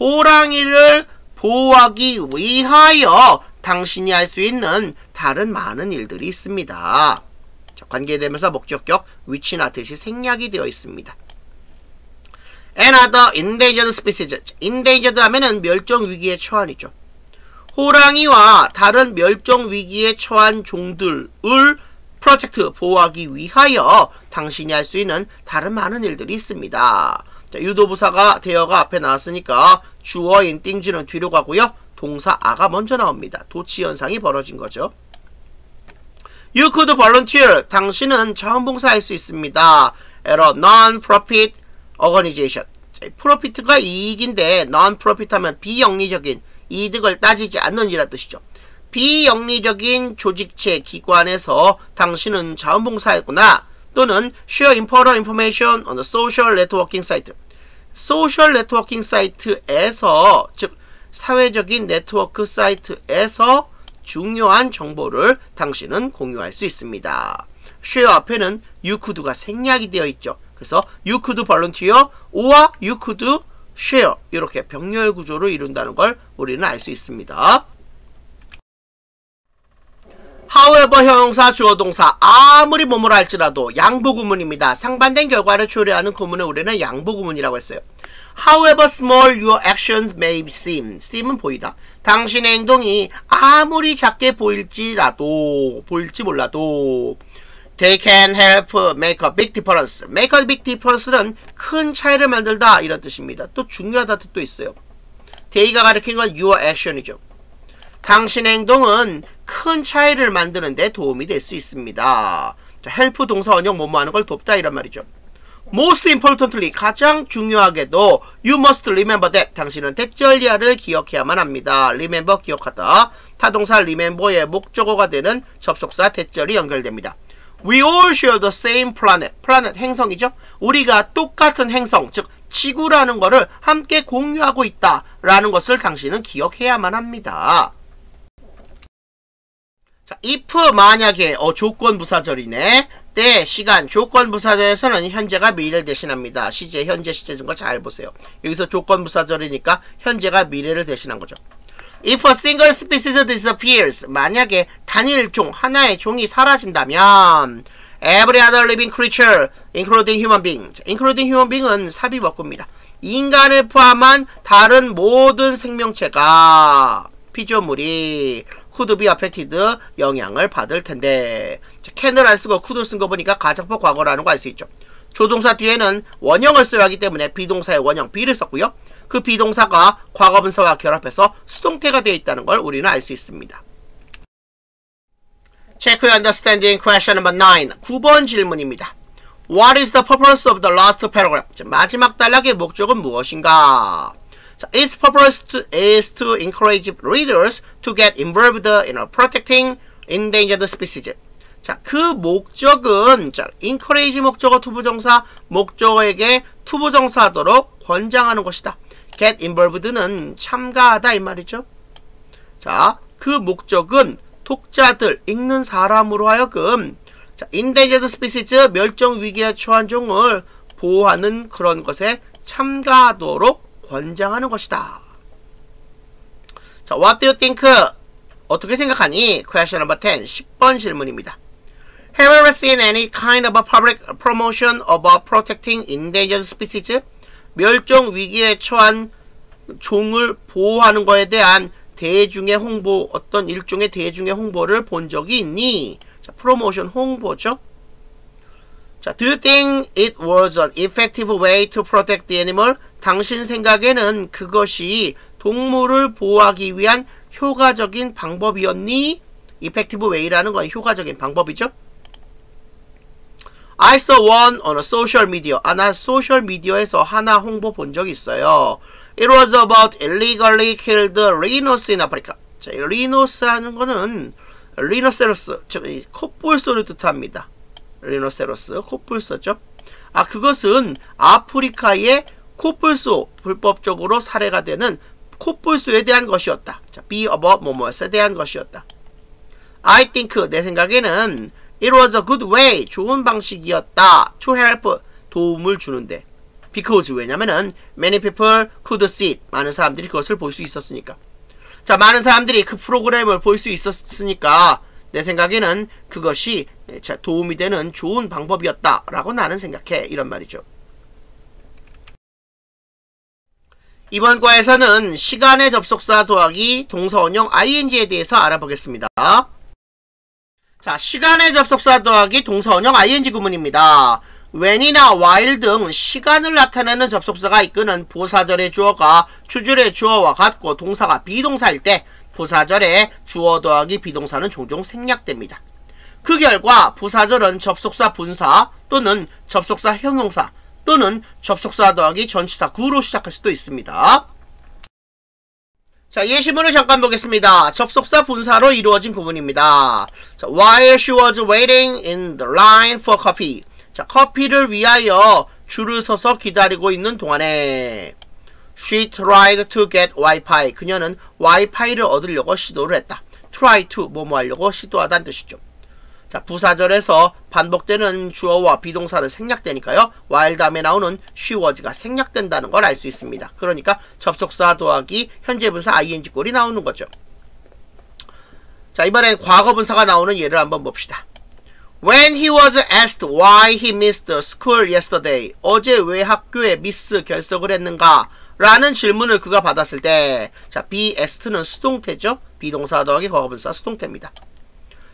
호랑이를 보호하기 위하여 당신이 할 수 있는 다른 많은 일들이 있습니다. 자, 관계대명사 목적격 which나 that이 생략이 되어 있습니다. and other endangered species. endangered 하면은 멸종 위기에 처한이죠. 호랑이와 다른 멸종 위기에 처한 종들을 protect 보호하기 위하여 당신이 할 수 있는 다른 많은 일들이 있습니다. 자, 유도부사가 there가 앞에 나왔으니까 주어인 things는 뒤로 가고요. 동사 아가 먼저 나옵니다. 도치 현상이 벌어진 거죠. You could volunteer. 당신은 자원봉사할 수 있습니다. at a non-profit organization. profit가 이익인데 non-profit 하면 비영리적인 이득을 따지지 않는 이란 뜻이죠. 비영리적인 조직체 기관에서 당신은 자원봉사하거나. 또는 share important information on the social networking site. social networking 사이트에서 즉 사회적인 네트워크 사이트에서 중요한 정보를 당신은 공유할 수 있습니다. share 앞에는 could가 생략이 되어 있죠. 그래서 you could volunteer or you could share 이렇게 병렬 구조를 이룬다는 걸 우리는 알 수 있습니다. however 형용사 주어 동사 아무리 뭐뭐라 할지라도 양보 구문입니다. 상반된 결과를 초래하는 구문을 우리는 양보 구문이라고 했어요. However small your actions may seem. seem은 보이다. 당신의 행동이 아무리 작게 보일지라도 보일지 몰라도 They can help make a big difference. make a big difference는 큰 차이를 만들다 이런 뜻입니다. 또 중요하다 뜻도 있어요. They가 가리키는 건 your action이죠. 당신의 행동은 큰 차이를 만드는 데 도움이 될 수 있습니다. 자, help 동사 원형 뭐뭐 하는 걸 돕다 이란 말이죠. Most importantly, 가장 중요하게도 you must remember that 당신은 대절리아를 기억해야만 합니다. remember 기억하다. 타동사 remember의 목적어가 되는 접속사 대절이 연결됩니다. We all share the same planet. planet 행성이죠. 우리가 똑같은 행성, 즉 지구라는 것을 함께 공유하고 있다라는 것을 당신은 기억해야만 합니다. 자, if 만약에 어 조건 부사절이네. 때 시간 조건 부사절에서는 현재가 미래를 대신합니다. 시제 현재 시제 증거 잘 보세요. 여기서 조건 부사절이니까 현재가 미래를 대신한 거죠. If a single species disappears 만약에 단일 종 하나의 종이 사라진다면 every other living creature including human being including human being은 삽입어구입니다. 인간을 포함한 다른 모든 생명체가 피조물이 be affected 영향을 받을 텐데 can을 안 쓰고 could 쓴거 보니까 가정법 과거라는 거 알 수 있죠. 조동사 뒤에는 원형을 써야 하기 때문에 비동사의 원형 be를 썼고요. 그 비동사가 과거분사와 결합해서 수동태가 되어 있다는 걸 우리는 알 수 있습니다. Your understanding question number 9. 9번 질문입니다. What is the purpose of the last paragraph? 마지막 단락의 목적은 무엇인가? its purpose to, is to encourage readers to get involved in protecting endangered species. 자, 그 목적은 자, encourage 목적어 투부정사 목적어에게 투부정사하도록 권장하는 것이다. Get involved는 참가하다 이 말이죠. 자, 그 목적은 독자들, 읽는 사람으로 하여금 자, endangered species 멸종 위기에 처한 종을 보호하는 그런 것에 참가하도록 권장하는 것이다. 자, what do you think? 어떻게 생각하니? question number 10. 10번 질문입니다. Have you ever seen any kind of a public promotion of protecting endangered species? 멸종 위기에 처한 종을 보호하는 것에 대한 대중의 홍보, 어떤 일종의 대중의 홍보를 본 적이 있니? 자, 프로모션 홍보죠. 자, do you think it was an effective way to protect the animal? 당신 생각에는 그것이 동물을 보호하기 위한 효과적인 방법이었니? effective way라는 건 효과적인 방법이죠. I saw one on a social media. 아, 나 소셜 미디어에서 하나 홍보 본 적 있어요. It was about illegally killed rhinos in Africa. 자, rhinos 하는 거는 rhinoceros, 저기 코뿔소를 뜻합니다. rhinoceros, 코뿔소죠. 아, 그것은 아프리카의 콧불소 불법적으로 살해가 되는 콧불소에 대한 것이었다. 자, be about 뭐뭐에 대한 것이었다. I think 내 생각에는 It was a good way. 좋은 방식이었다. To help. 도움을 주는데. Because 왜냐면은 many people could see it. 많은 사람들이 그것을 볼 수 있었으니까. 자, 많은 사람들이 그 프로그램을 볼 수 있었으니까 내 생각에는 그것이 도움이 되는 좋은 방법이었다. 라고 나는 생각해. 이런 말이죠. 이번 과에서는 시간의 접속사 더하기 동사원형 ing에 대해서 알아보겠습니다. 자, 시간의 접속사 더하기 동사원형 ing 구문입니다. when이나 while 등 시간을 나타내는 접속사가 이끄는 부사절의 주어가 주절의 주어와 같고 동사가 비동사일 때 부사절의 주어 더하기 비동사는 종종 생략됩니다. 그 결과 부사절은 접속사 분사 또는 접속사 형용사 또는 접속사 더하기 전치사 구로 시작할 수도 있습니다. 자, 예시문을 잠깐 보겠습니다. 접속사 분사로 이루어진 구문입니다. 자, while she was waiting in the line for coffee. 자, 커피를 위하여 줄을 서서 기다리고 있는 동안에 she tried to get wifi. 그녀는 와이파이를 얻으려고 시도를 했다. try to 뭐뭐 하려고 시도하다는 뜻이죠. 자, 부사절에서 반복되는 주어와 비동사는 생략되니까요. 다음에 나오는 was가 생략된다는 걸 알 수 있습니다. 그러니까 접속사 더하기 현재 분사 ing 꼴이 나오는 거죠. 자, 이번엔 과거 분사가 나오는 예를 한번 봅시다. When he was asked why he missed school yesterday. 어제 왜 학교에 미스 결석을 했는가? 라는 질문을 그가 받았을 때, 자, be asked는 수동태죠? 비동사 더하기 과거분사 수동태입니다.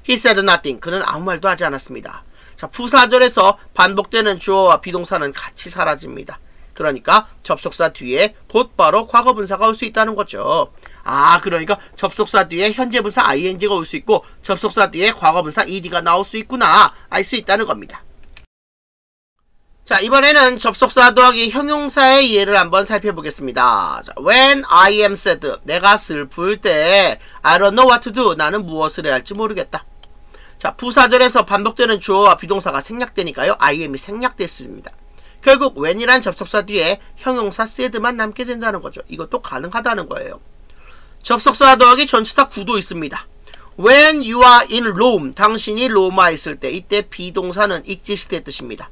He said nothing. 그는 아무 말도 하지 않았습니다. 자, 부사절에서 반복되는 주어와 비동사는 같이 사라집니다. 그러니까 접속사 뒤에 곧바로 과거분사가 올 수 있다는 거죠. 아, 그러니까 접속사 뒤에 현재분사 ing가 올 수 있고 접속사 뒤에 과거분사 ed가 나올 수 있구나 알 수 있다는 겁니다. 자, 이번에는 접속사 더하기 형용사의 예를 한번 살펴보겠습니다. 자, when I am sad, 내가 슬플 때 I don't know what to do, 나는 무엇을 해야 할지 모르겠다. 자, 부사절에서 반복되는 주어와 비동사가 생략되니까요. IM이 생략됐습니다. 결국 when이란 접속사 뒤에 형용사 said만 남게 된다는 거죠. 이것도 가능하다는 거예요. 접속사 더하기 전치사 구도 있습니다. When you are in Rome, 당신이 로마에 있을 때 이때 비동사는 exist의 뜻입니다.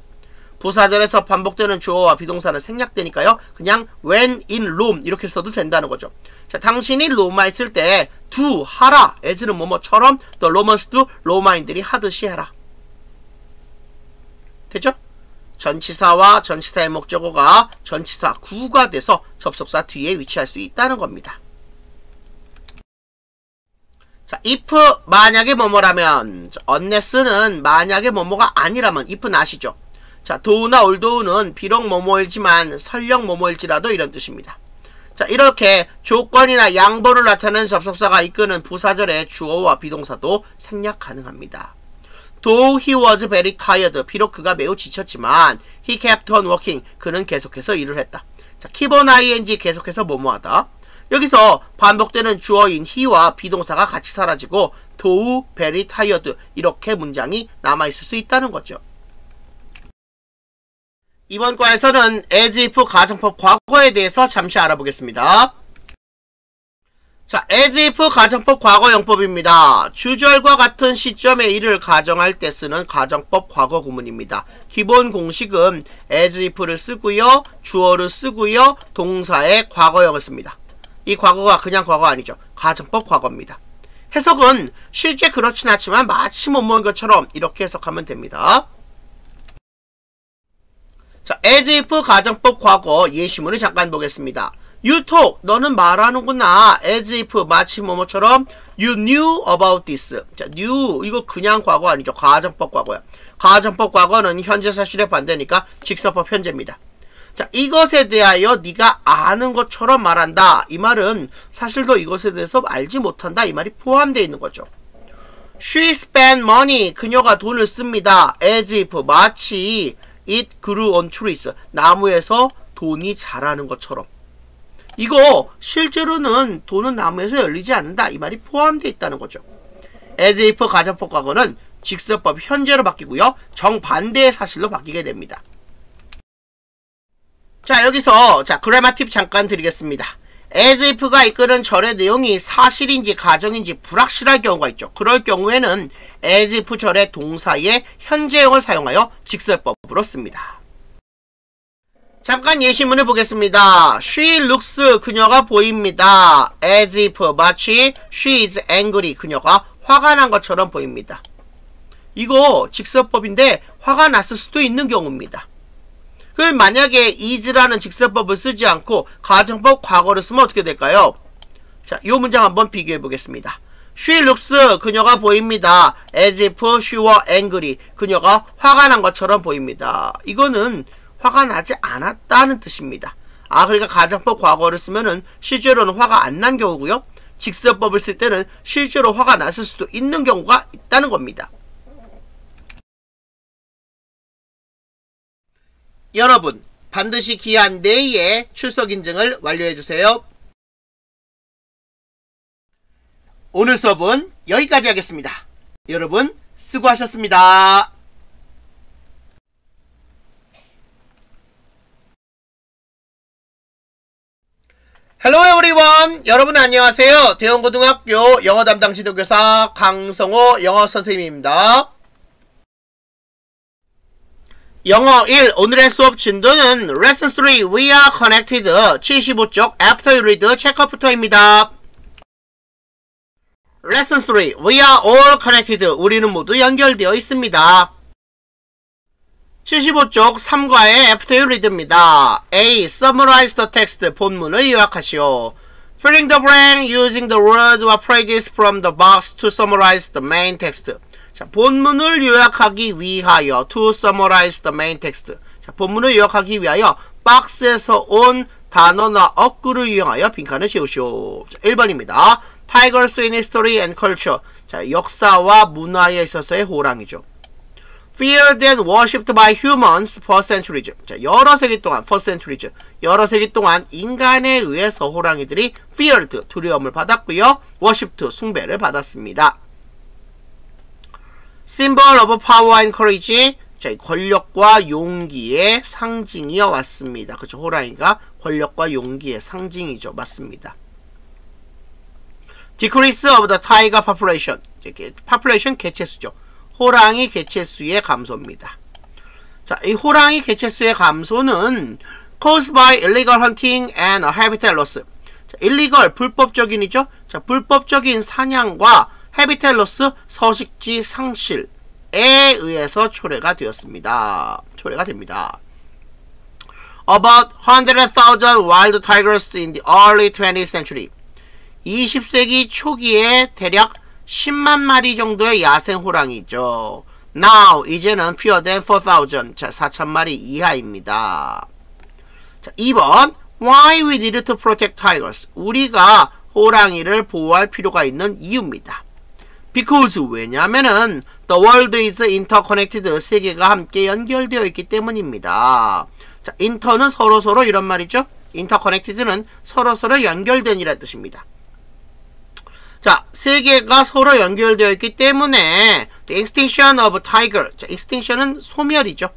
부사절에서 반복되는 주어와 비동사는 생략되니까요. 그냥 when in Rome 이렇게 써도 된다는 거죠. 자, 당신이 로마에 있을 때 do 하라. as는 뭐뭐처럼 Romans do 로마인들이 하듯이 해라. 되죠? 전치사와 전치사의 목적어가 전치사 구가 돼서 접속사 뒤에 위치할 수 있다는 겁니다. 자, if 만약에 뭐뭐라면 unless는 만약에 뭐뭐가 아니라면 if는 아시죠? 자, 도우나 올도우는 비록 뭐뭐일지만 설령 뭐뭐일지라도 이런 뜻입니다. 자, 이렇게 조건이나 양보를 나타내는 접속사가 이끄는 부사절의 주어와 비동사도 생략 가능합니다. Though he was very tired. 비록 그가 매우 지쳤지만 he kept on working. 그는 계속해서 일을 했다. 자, keep on ing 계속해서 뭐뭐하다. 여기서 반복되는 주어인 he와 비동사가 같이 사라지고 though very tired 이렇게 문장이 남아있을 수 있다는 거죠. 이번 과에서는 as if 가정법 과거에 대해서 잠시 알아보겠습니다. 자, as if 가정법 과거용법입니다. 주절과 같은 시점의 일을 가정할 때 쓰는 가정법 과거 구문입니다. 기본 공식은 as if를 쓰고요, 주어를 쓰고요, 동사의 과거형을 씁니다. 이 과거가 그냥 과거 아니죠. 가정법 과거입니다. 해석은 실제 그렇진 않지만 마치 못 모은 것처럼 이렇게 해석하면 됩니다. 자, as if 가정법 과거 예시문을 잠깐 보겠습니다. You talk, 너는 말하는구나. as if 마치 뭐뭐처럼 you knew about this. 자, knew 이거 그냥 과거 아니죠. 가정법 과거야. 가정법 과거는 현재 사실의 반대니까 직서법 현재입니다. 자, 이것에 대하여 네가 아는 것처럼 말한다. 이 말은 사실 도 이것에 대해서 알지 못한다. 이 말이 포함되어 있는 거죠. She spent money. 그녀가 돈을 씁니다. as if 마치 it grew on trees. 나무에서 돈이 자라는 것처럼. 이거 실제로는 돈은 나무에서 열리지 않는다. 이 말이 포함되어 있다는 거죠. as if 가정법 과거는 직서법 현재로 바뀌고요. 정반대의 사실로 바뀌게 됩니다. 자 여기서 자 그래마 팁 잠깐 드리겠습니다. As if가 이끄는 절의 내용이 사실인지 가정인지 불확실할 경우가 있죠. 그럴 경우에는 as if 절의 동사의 현재형을 사용하여 직설법으로 씁니다. 잠깐 예시문을 보겠습니다. She looks 그녀가 보입니다. as if 마치 she is angry 그녀가 화가 난 것처럼 보입니다. 이거 직설법인데 화가 났을 수도 있는 경우입니다. 그럼 만약에 is라는 직설법을 쓰지 않고 가정법 과거를 쓰면 어떻게 될까요? 자, 이 문장 한번 비교해 보겠습니다. She looks 그녀가 보입니다. as if she were angry 그녀가 화가 난 것처럼 보입니다. 이거는 화가 나지 않았다는 뜻입니다. 아 그러니까 가정법 과거를 쓰면은 실제로는 화가 안 난 경우고요. 직설법을 쓸 때는 실제로 화가 났을 수도 있는 경우가 있다는 겁니다. 여러분 반드시 기한 내에 출석 인증을 완료해주세요. 오늘 수업은 여기까지 하겠습니다. 여러분 수고하셨습니다. Hello everyone 여러분 안녕하세요. 대원고등학교 영어 담당 지도교사 강성호 영어 선생님입니다. 영어 1 오늘의 수업 진도는 Lesson 3 We are connected 75쪽 After you read 체크부터입니다. Lesson 3 We are all connected 우리는 모두 연결되어 있습니다. 75쪽 3과의 After you read입니다. A. Summarize the text 본문을 요약하시오. Filling the blank using the word or phrases from the box to summarize the main text 자, 본문을 요약하기 위하여 to summarize the main text. 자, 본문을 요약하기 위하여 박스에서 온 단어나 어구를 이용하여 빈칸을 채우시오. 자, 1번입니다. Tigers in History and Culture. 자, 역사와 문화에 있어서의 호랑이죠. Feared and worshipped by humans for centuries. 자, 여러 세기 동안, for centuries. 여러 세기 동안 인간에 의해서 호랑이들이 feared, 두려움을 받았고요. worshipped, 숭배를 받았습니다. Symbol of power and courage. 자, 권력과 용기의 상징이어 왔습니다. 그죠? 호랑이가 권력과 용기의 상징이죠. 맞습니다. decrease of the tiger population. population 개체수죠. 호랑이 개체수의 감소입니다. 자, 이 호랑이 개체수의 감소는 caused by illegal hunting and habitat loss. 자, illegal 불법적인이죠. 자, 불법적인 사냥과 헤비텔로스 서식지 상실에 의해서 초래가 되었습니다. 초래가 됩니다. About 100,000 wild tigers in the early 20th century. 20세기 초기에 대략 10만 마리 정도의 야생 호랑이죠. Now, 이제는 fewer than 4,000. 자, 4천 마리 이하입니다. 자, 2번. Why we need to protect tigers. 우리가 호랑이를 보호할 필요가 있는 이유입니다. Because 왜냐하면은 the world is interconnected 세계가 함께 연결되어 있기 때문입니다. 자, inter는 서로 서로 이런 말이죠. interconnected는 서로 서로 연결된 이란 뜻입니다. 자, 세계가 서로 연결되어 있기 때문에 the extinction of tiger. 자, extinction은 소멸이죠.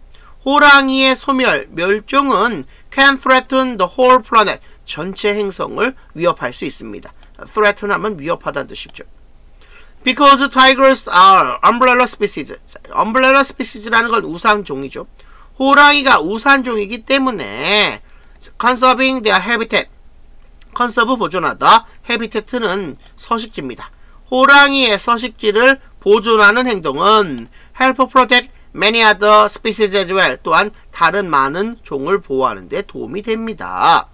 호랑이의 소멸, 멸종은 can threaten the whole planet. 전체 행성을 위협할 수 있습니다. threaten 하면 위협하다는 뜻이죠. Because tigers are umbrella species. umbrella species라는 건 우산종이죠. 호랑이가 우산종이기 때문에 conserving their habitat. conserve 보존하다. habitat는 서식지입니다. 호랑이의 서식지를 보존하는 행동은 help protect many other species as well. 또한 다른 많은 종을 보호하는 데 도움이 됩니다.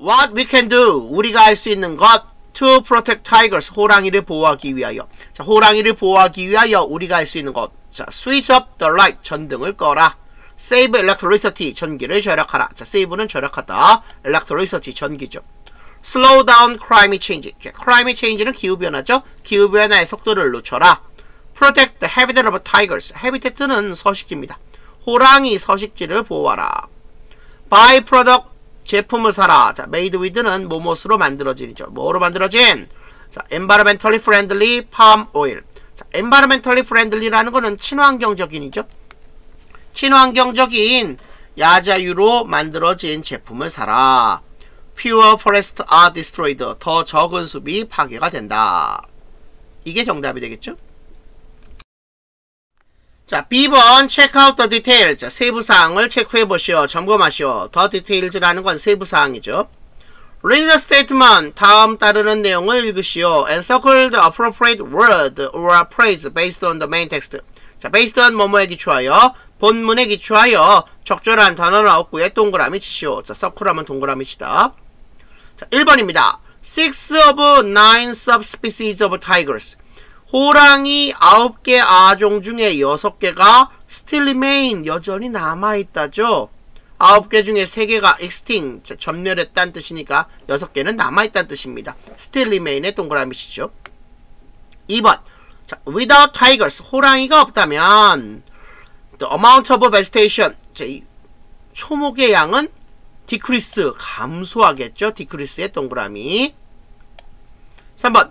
What we can do. 우리가 할 수 있는 것. To protect tigers. 호랑이를 보호하기 위하여. 자, 호랑이를 보호하기 위하여 우리가 할 수 있는 것. 자, switch up the light. 전등을 꺼라. save electricity. 전기를 절약하라. 자, save는 절약하다. electricity. 전기죠. slow down climate change. 자, climate change는 기후변화죠. 기후변화의 속도를 늦춰라. protect the habitat of tigers. habitat는 서식지입니다. 호랑이 서식지를 보호하라. by product 제품을 사라. 자, made with는 뭐뭇으로 만들어진이죠. 뭐로 만들어진? 자, environmentally friendly palm oil. 자, environmentally friendly라는 거는 친환경적인이죠. 친환경적인 야자유로 만들어진 제품을 사라. Pure forest are destroyed. 더 적은 숲이 파괴가 된다. 이게 정답이 되겠죠? 자, B번 out the details. 자, 세부 사항을 체크해 보시오. 점검하시오. 더 details라는 건 세부 사항이죠. Read the statement. 다음 따르는 내용을 읽으시오. And circle the appropriate word or phrase based on the main text. 자, based on 뭐뭐에 기초하여 본문에 기초하여 적절한 단어나 어구에 동그라미 치시오. 자, 서클하면 동그라미 치다. 자, 1번입니다. Six of nine subspecies of tigers. 호랑이 9개 아종 중에 6개가 still remain 여전히 남아있다죠. 9개 중에 3개가 extinct 전멸했다는 뜻이니까 6개는 남아있다는 뜻입니다. remain의 동그라미시죠. 2번 자, without tigers 호랑이가 없다면 the amount of vegetation 자, 초목의 양은 decrease 감소하겠죠. decrease의 동그라미 3번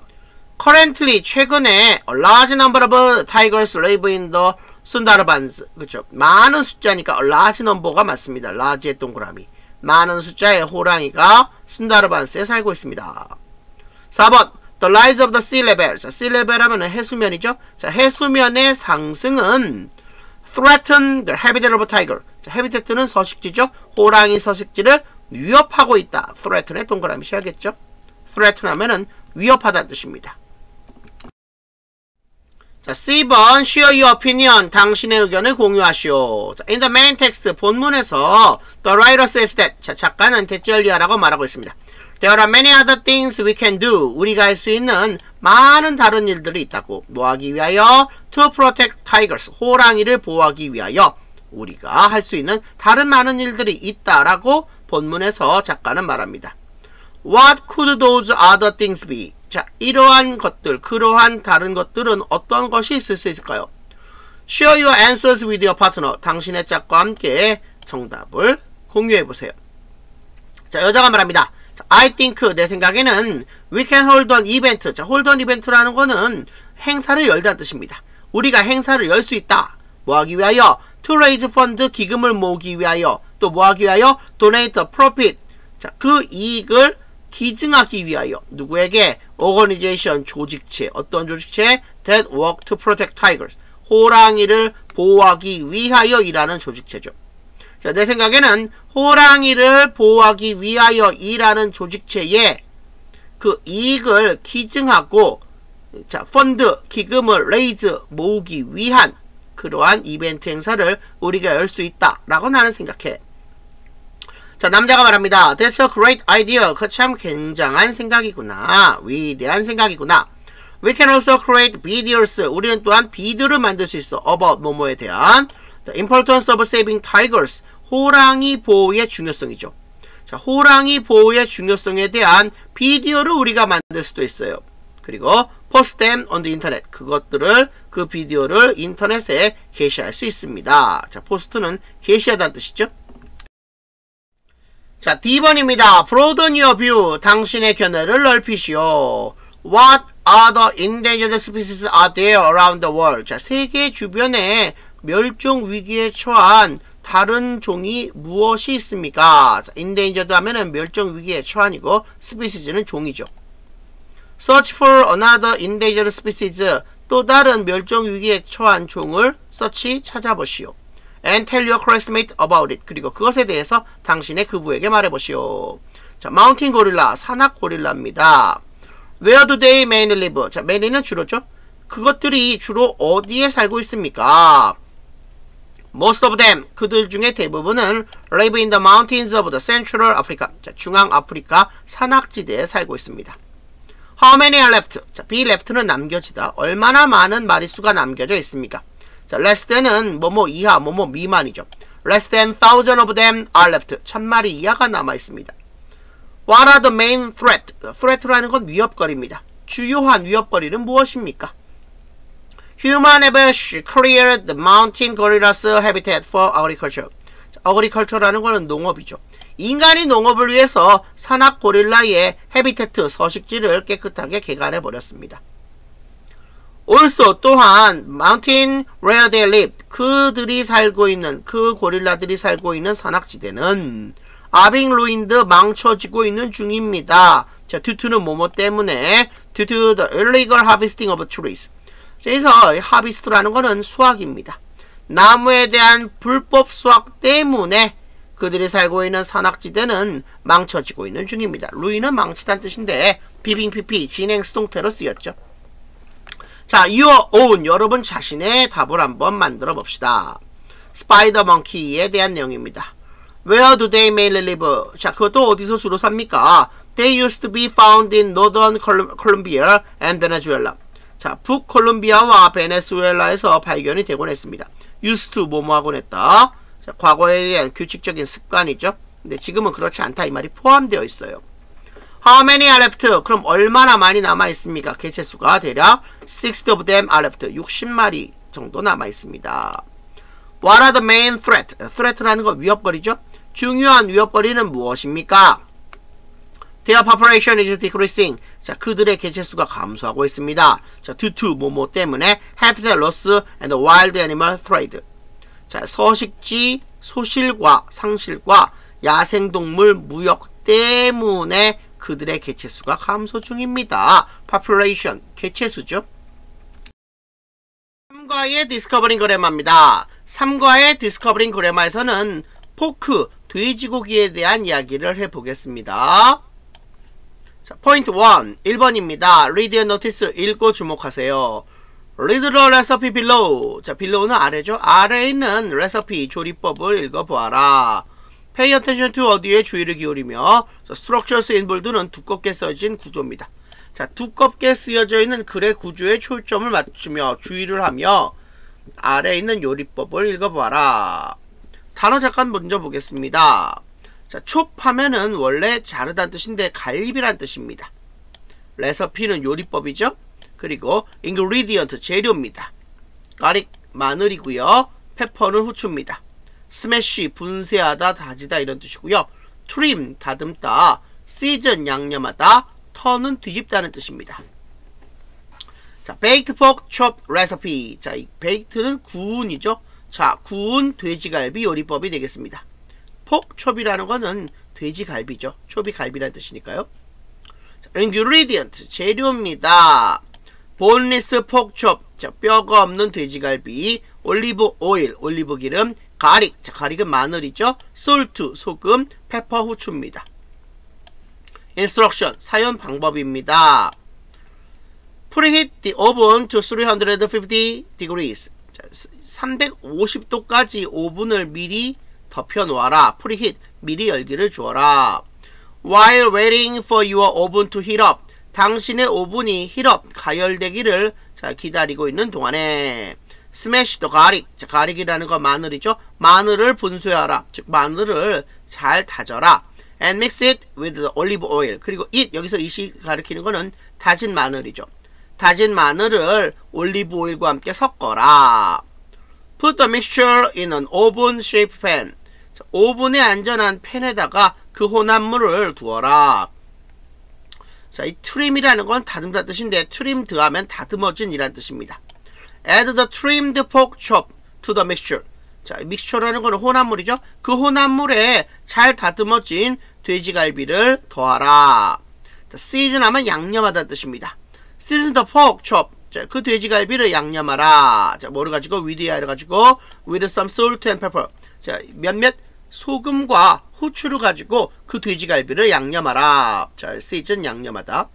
currently 최근에 a large number of tigers live in the 순다르반스 그렇죠 많은 숫자니까 a large number가 맞습니다 large의 동그라미 많은 숫자의 호랑이가 순다르반스에 살고 있습니다 4번 The rise of the sea level 자, sea level 하면 해수면이죠 자, 해수면의 상승은 threaten the habitat of tiger 자, habitat는 서식지죠 호랑이 서식지를 위협하고 있다 threaten의 동그라미 씌야겠죠 threaten 하면은 위협하다는 뜻입니다 자, C번 share your opinion. 당신의 의견을 공유하시오. 자, in the main text 본문에서 the writer says that 자, 작가는 대절리아라고 말하고 있습니다. There are many other things we can do. 우리가 할 수 있는 많은 다른 일들이 있다고. 뭐 하기 위하여? To protect tigers. 호랑이를 보호하기 위하여 우리가 할 수 있는 다른 많은 일들이 있다라고 본문에서 작가는 말합니다. What could those other things be? 자, 이러한 것들, 그러한 다른 것들은 어떤 것이 있을 수 있을까요? Share your answers with your partner. 당신의 짝과 함께 정답을 공유해보세요. 자, 여자가 말합니다. 자, I think, 내 생각에는 we can hold an event. 자, hold an event라는 거는 행사를 열다는 뜻입니다. 우리가 행사를 열 수 있다. 뭐 하기 위하여? To raise fund, 기금을 모으기 위하여. 또 뭐 하기 위하여? Donate profit. 자, 그 이익을 기증하기 위하여 누구에게 organization 조직체 어떤 조직체 that work to protect tigers 호랑이를 보호하기 위하여 일하는 조직체죠. 자, 내 생각에는 호랑이를 보호하기 위하여 일하는 조직체에 그 이익을 기증하고 자, 펀드, 기금을 raise 모으기 위한 그러한 이벤트 행사를 우리가 열 수 있다라고 나는 생각해. 자, 남자가 말합니다. That's a great idea. 그참 굉장한 생각이구나. 위대한 생각이구나. We can also create videos. 우리는 또한 비디오를 만들 수 있어. about 뭐뭐에 대한 The importance of saving tigers. 호랑이 보호의 중요성이죠. 자, 호랑이 보호의 중요성에 대한 비디오를 우리가 만들 수도 있어요. 그리고 post them on the internet. 그것들을 그 비디오를 인터넷에 게시할 수 있습니다. 자, 포스트는 게시하다는 뜻이죠. 자, D번입니다. Broaden your view. 당신의 견해를 넓히시오. What other endangered species are there around the world? 자, 세계 주변에 멸종 위기에 처한 다른 종이 무엇이 있습니까? 자, endangered 하면은 멸종 위기에 처한이고 species는 종이죠. search for another endangered species 또 다른 멸종 위기에 처한 종을 search 찾아보시오. And tell your classmate about it. 그리고 그것에 대해서 당신의 그부에게 말해보시오. 자, 마운틴 고릴라, 산악 고릴라입니다. Where do they mainly live? 자, mainly는 주로죠. 그것들이 주로 어디에 살고 있습니까? Most of them, 그들 중에 대부분은 live in the mountains of the Central Africa. 자, 중앙 아프리카 산악지대에 살고 있습니다. How many are left? 자, be left는 남겨지다. 얼마나 많은 마리수가 남겨져 있습니까? 자, less than은 뭐뭐 이하, 뭐뭐 미만이죠. Less than thousand of them are left. 천 마리 이하가 남아 있습니다. What are the main threat? threat라는 건 위협거리입니다. 주요한 위협거리는 무엇입니까? Human have cleared the mountain gorillas habitat for agriculture. agriculture라는 거는 농업이죠. 인간이 농업을 위해서 산악 고릴라의 헤비테트 서식지를 깨끗하게 개간해 버렸습니다. Also 또한 they lived 그들이 살고 있는 그 고릴라들이 살고 있는 산악지대는 아빙 루인드 망쳐지고 있는 중입니다. 자, to는 뭐뭐 때문에 to the illegal harvesting of trees. 그래서 하비스트라는 것은 수확입니다. 나무에 대한 불법 수확 때문에 그들이 살고 있는 산악지대는 망쳐지고 있는 중입니다. 루인은 망치다는 뜻인데 비빙 PP 진행 수동태로 쓰였죠. 자, your own 여러분 자신의 답을 한번 만들어 봅시다. 스파이더 멍키에 대한 내용입니다. Where do they mainly live? 자, 그것도 어디서 주로 삽니까? They used to be found in northern Colombia and Venezuela. 자, 북콜롬비아와 베네수엘라에서 발견이 되곤 했습니다. used to 뭐뭐하곤 했다. 자, 과거에 대한 규칙적인 습관이죠. 근데 지금은 그렇지 않다 이 말이 포함되어 있어요. How many are left? 그럼 얼마나 많이 남아 있습니까? 개체수가 대략 60 of them are left. 60마리 정도 남아 있습니다. What are the main threat? threat라는 건 위협거리죠. 중요한 위협거리는 무엇입니까? Their population is decreasing. 자, 그들의 개체수가 감소하고 있습니다. 자, due to 뭐뭐 때문에 habitat loss and wild animal trade. 자, 서식지 소실과 상실과 야생동물 무역 때문에 그들의 개체수가 감소 중입니다. population, 개체수죠. 3과의 Discovering Grammar입니다. 3과의 Discovering Grammar에서는 포크, 돼지고기에 대한 이야기를 해보겠습니다. 자, 포인트 1, 1번입니다. read and notice, 읽고 주목하세요. read the recipe below. 자, below는 아래죠. 아래에 있는 레시피, 조리법을 읽어보아라. Pay attention to 어디에 주의를 기울이며 자, structures involved는 두껍게 써진 구조입니다. 자, 두껍게 쓰여져 있는 글의 구조에 초점을 맞추며 주의를 하며 아래에 있는 요리법을 읽어봐라. 단어 잠깐 먼저 보겠습니다. 자, 촉하면은 원래 자르다는 뜻인데 갈비란 뜻입니다. 레서피는 요리법이죠. 그리고 ingredient 재료입니다. 가릭 마늘이고요. 페퍼는 후추입니다. 스매시 분쇄하다 다지다 이런 뜻이고요. 트림 다듬다 시즌 양념하다 턴은 뒤집다는 뜻입니다. 자, baked pork chop recipe. 자, 이 baked는 구운이죠. 자, 구운 돼지갈비 요리법이 되겠습니다. pork chop이라는 거는 돼지갈비죠. chop이 갈비라는 뜻이니까요. 자, ingredient 재료입니다. boneless pork chop 자, 뼈가 없는 돼지갈비 olive oil 올리브 기름 garlic 자, garlic은 마늘이죠. salt 소금 pepper 후추입니다. instruction 사용 방법입니다. preheat the oven to 350 degrees. 자, 350도까지 오븐을 미리 덮여 놓아라. preheat 미리 열기를 주어라. while waiting for your oven to heat up. 당신의 오븐이 히럽 가열되기를 자, 기다리고 있는 동안에 스매시 더 가릭 자, 가릭이라는 건 마늘이죠 마늘을 분쇄하라 즉 마늘을 잘 다져라 and mix it with the olive oil. 그리고 it 여기서 이시 가리키는 거는 다진 마늘이죠. 다진 마늘을 올리브 오일과 함께 섞어라. Put the mixture in an oven shaped pan. 오븐에 안전한 팬에다가 그 혼합물을 두어라. 자, 이 trim이라는 건 다듬다 뜻인데 trimmed 하면 다듬어진 이란 뜻입니다. Add the trimmed pork chop to the mixture. 자, 믹스처라는 거는 혼합물이죠. 그 혼합물에 잘 다듬어진 돼지갈비를 더하라. 자, season하면 양념하다는 뜻입니다. season the pork chop. 자, 그 돼지갈비를 양념하라. 자, 뭐를 가지고 with야 가지고 with some salt and pepper. 자, 몇몇 소금과 후추를 가지고 그 돼지갈비를 양념하라. 자, season 양념하다.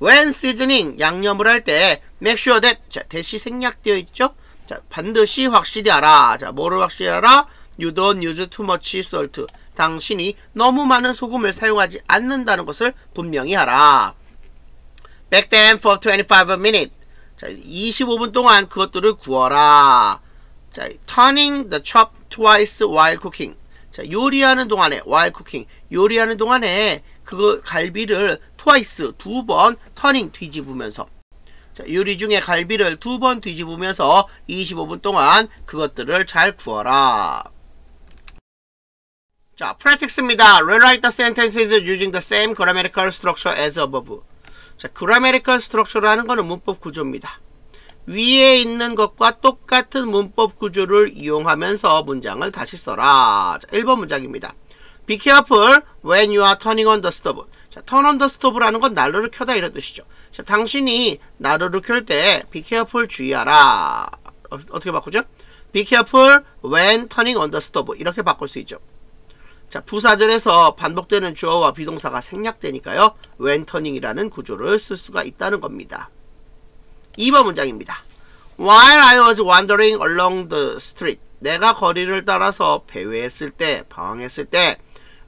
When seasoning 양념을 할 때 make sure that 자, 대시 생략되어 있죠. 자, 반드시 확실히 알아. 자, 뭐를 확실히 알아? You don't use too much salt. 당신이 너무 많은 소금을 사용하지 않는다는 것을 분명히 하라. Back them for 25 minutes. 자, 25분 동안 그것들을 구워라. 자, turning the chop twice while cooking. 자, 요리하는 동안에 while cooking. 요리하는 동안에 그거 갈비를 twice 두번 터닝 뒤집으면서 자, 요리 중에 갈비를 두 번 뒤집으면서 25분 동안 그것들을 잘 구워라. 자, practice입니다. Rewrite the sentences using the same grammatical structure as above. 자, grammatical structure라는 것은 문법 구조입니다. 위에 있는 것과 똑같은 문법 구조를 이용하면서 문장을 다시 써라. 자, 1번 문장입니다. Be careful when you are turning on the stove. 자, turn on the stove라는 건 난로를 켜다 이런 뜻이죠. 자, 당신이 난로를 켤 때 be careful 주의하라. 어, 떻게 바꾸죠? Be careful when turning on the stove. 이렇게 바꿀 수 있죠. 자, 부사절에서 반복되는 주어와 비동사가 생략되니까요. when turning이라는 구조를 쓸 수가 있다는 겁니다. 2번 문장입니다. While I was wandering along the street. 내가 거리를 따라서 배회했을 때, 방황했을 때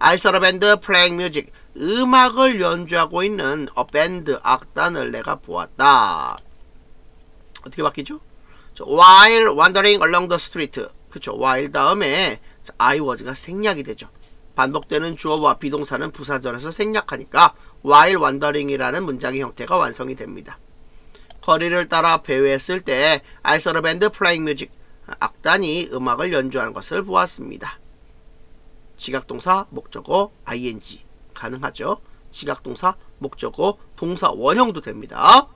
A band playing music. 음악을 연주하고 있는 어 밴드 악단을 내가 보았다. 어떻게 바뀌죠? while wandering along the street. 그쵸. while 다음에 I was가 생략이 되죠. 반복되는 주어와 비동사는 부사절에서 생략하니까 while wandering이라는 문장의 형태가 완성이 됩니다. 거리를 따라 배회했을 때 I saw a band. 악단이 음악을 연주하는 것을 보았습니다. 지각동사, 목적어, ing 가능하죠. 지각동사, 목적어, 동사 원형도 됩니다.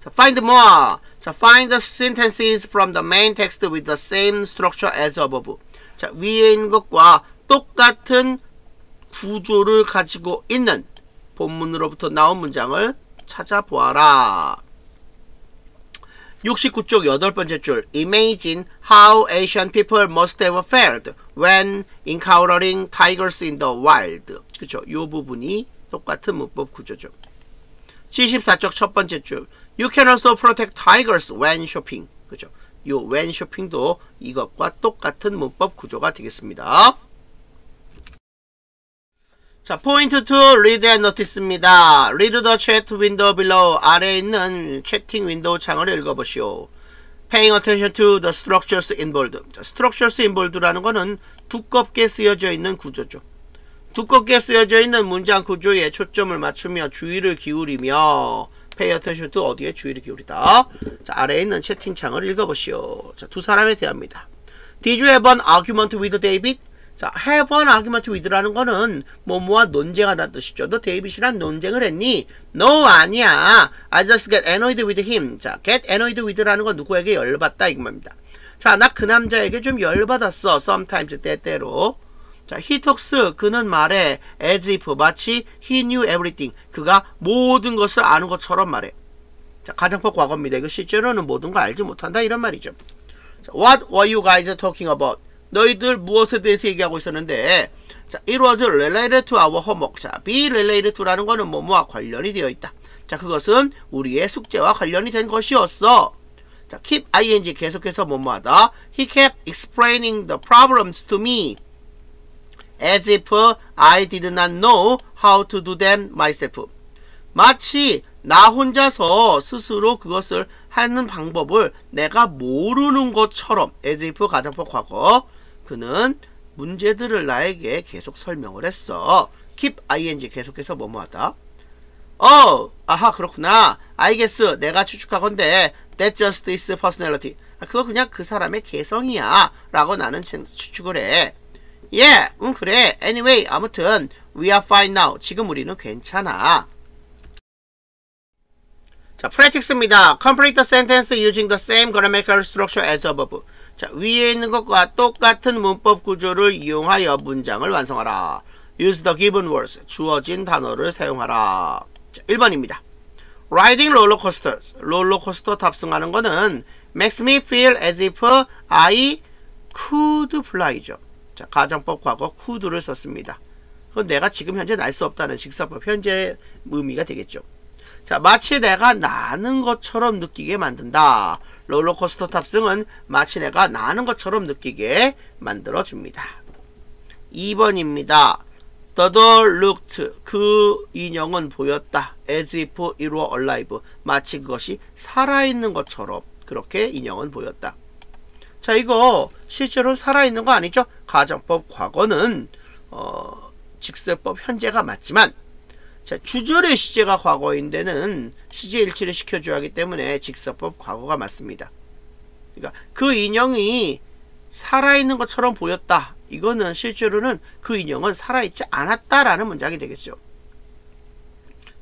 자, find more. 자, find the sentences from the main text with the same structure as above. 자, 위에 있는 것과 똑같은 구조를 가지고 있는 본문으로부터 나온 문장을 찾아보아라. 69쪽 여덟 번째 줄 Imagine how Asian people must have fared when encountering tigers in the wild 그쵸 요 부분이 똑같은 문법 구조죠 74쪽 첫 번째 줄 You can also protect tigers when shopping 그죠 요 when shopping도 이것과 똑같은 문법 구조가 되겠습니다 자, 포인트 2, read and notice입니다. read the chat window below. 아래에 있는 채팅 윈도우 창을 읽어보시오. paying attention to the structures involved. 자, structures involved라는 거는 두껍게 쓰여져 있는 구조죠. 두껍게 쓰여져 있는 문장 구조에 초점을 맞추며 주의를 기울이며 pay attention to 어디에 주의를 기울이다. 자, 아래에 있는 채팅창을 읽어보시오. 자, 두 사람에 대합니다. Did you have an argument with David? 자, have an argument with라는 거는 뭐뭐와 논쟁하다는 뜻이죠. 너 데이빗이랑 논쟁을 했니? No, 아니야. I just get annoyed with him. 자, get annoyed with라는 건 누구에게 열받다 이겁니다. 자, 나 그 남자에게 좀 열받았어. sometimes, 때때로. 자, he talks, 그는 말해. as if, 마치 he knew everything. 그가 모든 것을 아는 것처럼 말해. 자, 가정법 과거입니다. 이거 실제로는 모든 걸 알지 못한다. 이런 말이죠. 자, what were you guys talking about? 너희들 무엇에 대해서 얘기하고 있었는데 자, it was related to our homework. 자, be related to라는 거는 뭐뭐와 관련이 되어 있다. 자, 그것은 우리의 숙제와 관련이 된 것이었어. 자, keep ing 계속해서 뭐뭐하다. He kept explaining the problems to me as if I did not know how to do them myself. 마치 나 혼자서 스스로 그것을 하는 방법을 내가 모르는 것처럼 as if 가정법 과거 그는 문제들을 나에게 계속 설명을 했어. keep ing 계속해서 뭐뭐하다. 어, 아하 그렇구나. I guess 내가 추측하건데 that just is personality. 아, 그거 그냥 그 사람의 개성이야. 라고 나는 추측을 해. Yeah, 응 그래. Anyway, 아무튼 we are fine now. 지금 우리는 괜찮아. 자, practice입니다. Complete the sentence using the same grammatical structure as above. 자, 위에 있는 것과 똑같은 문법 구조를 이용하여 문장을 완성하라. Use the given words. 주어진 단어를 사용하라. 자, 1번입니다. Riding roller coasters. 롤러코스터 탑승하는 거는 makes me feel as if I could fly죠. 자, 가정법 과거 could를 썼습니다. 그건 내가 지금 현재 날 수 없다는 직사법 현재 의미가 되겠죠. 자, 마치 내가 나는 것처럼 느끼게 만든다. 롤러코스터 탑승은 마치 내가 나는 것처럼 느끼게 만들어줍니다. 2번입니다. The doll looked. 그 인형은 보였다. As if it were alive. 마치 그것이 살아있는 것처럼 그렇게 인형은 보였다. 자, 이거 실제로 살아있는 거 아니죠? 가정법 과거는 어, 직설법 현재가 맞지만 자, 주절의 시제가 과거인데는 시제 일치를 시켜줘야 하기 때문에 직설법 과거가 맞습니다. 그러니까 그 인형이 살아있는 것처럼 보였다. 이거는 실제로는 그 인형은 살아있지 않았다라는 문장이 되겠죠.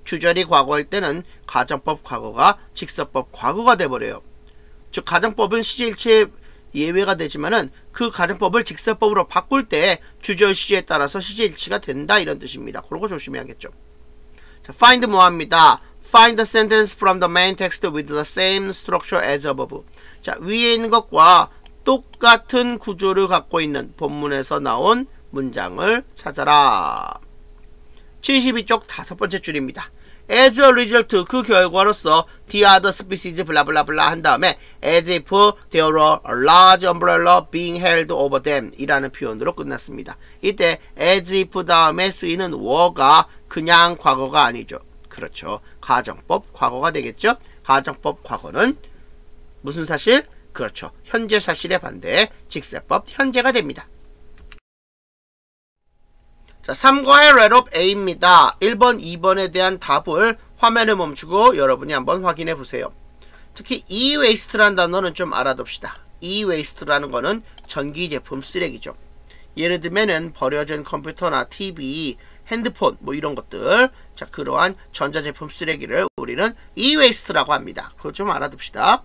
주절이 과거일 때는 가정법 과거가 직설법 과거가 돼버려요. 즉 가정법은 시제일체 예외가 되지만은 그 가정법을 직설법으로 바꿀 때 주절 시제에 따라서 시제일치가 된다 이런 뜻입니다. 그런 거 조심해야겠죠. 자, find 뭐합니다. Find the sentence from the main text with the same structure as above. 자, 위에 있는 것과 똑같은 구조를 갖고 있는 본문에서 나온 문장을 찾아라. 72쪽 다섯 번째 줄입니다. As a result 그 결과로서 the other species 블라블라블라 한 다음에 as if there were a large umbrella being held over them 이라는 표현으로 끝났습니다. 이때 as if 다음에 쓰이는 were가 그냥 과거가 아니죠. 그렇죠. 가정법 과거가 되겠죠. 가정법 과거는 무슨 사실? 그렇죠. 현재 사실의 반대 직세법 현재가 됩니다. 자, 3과의 랩업 A입니다. 1번, 2번에 대한 답을 화면을 멈추고 여러분이 한번 확인해 보세요. 특히 e-waste라는 단어는 좀 알아둡시다. e-waste라는 거는 전기 제품 쓰레기죠. 예를 들면은 버려진 컴퓨터나 TV, 핸드폰 뭐 이런 것들 자 그러한 전자제품 쓰레기를 우리는 e-waste라고 합니다. 그거 좀 알아둡시다.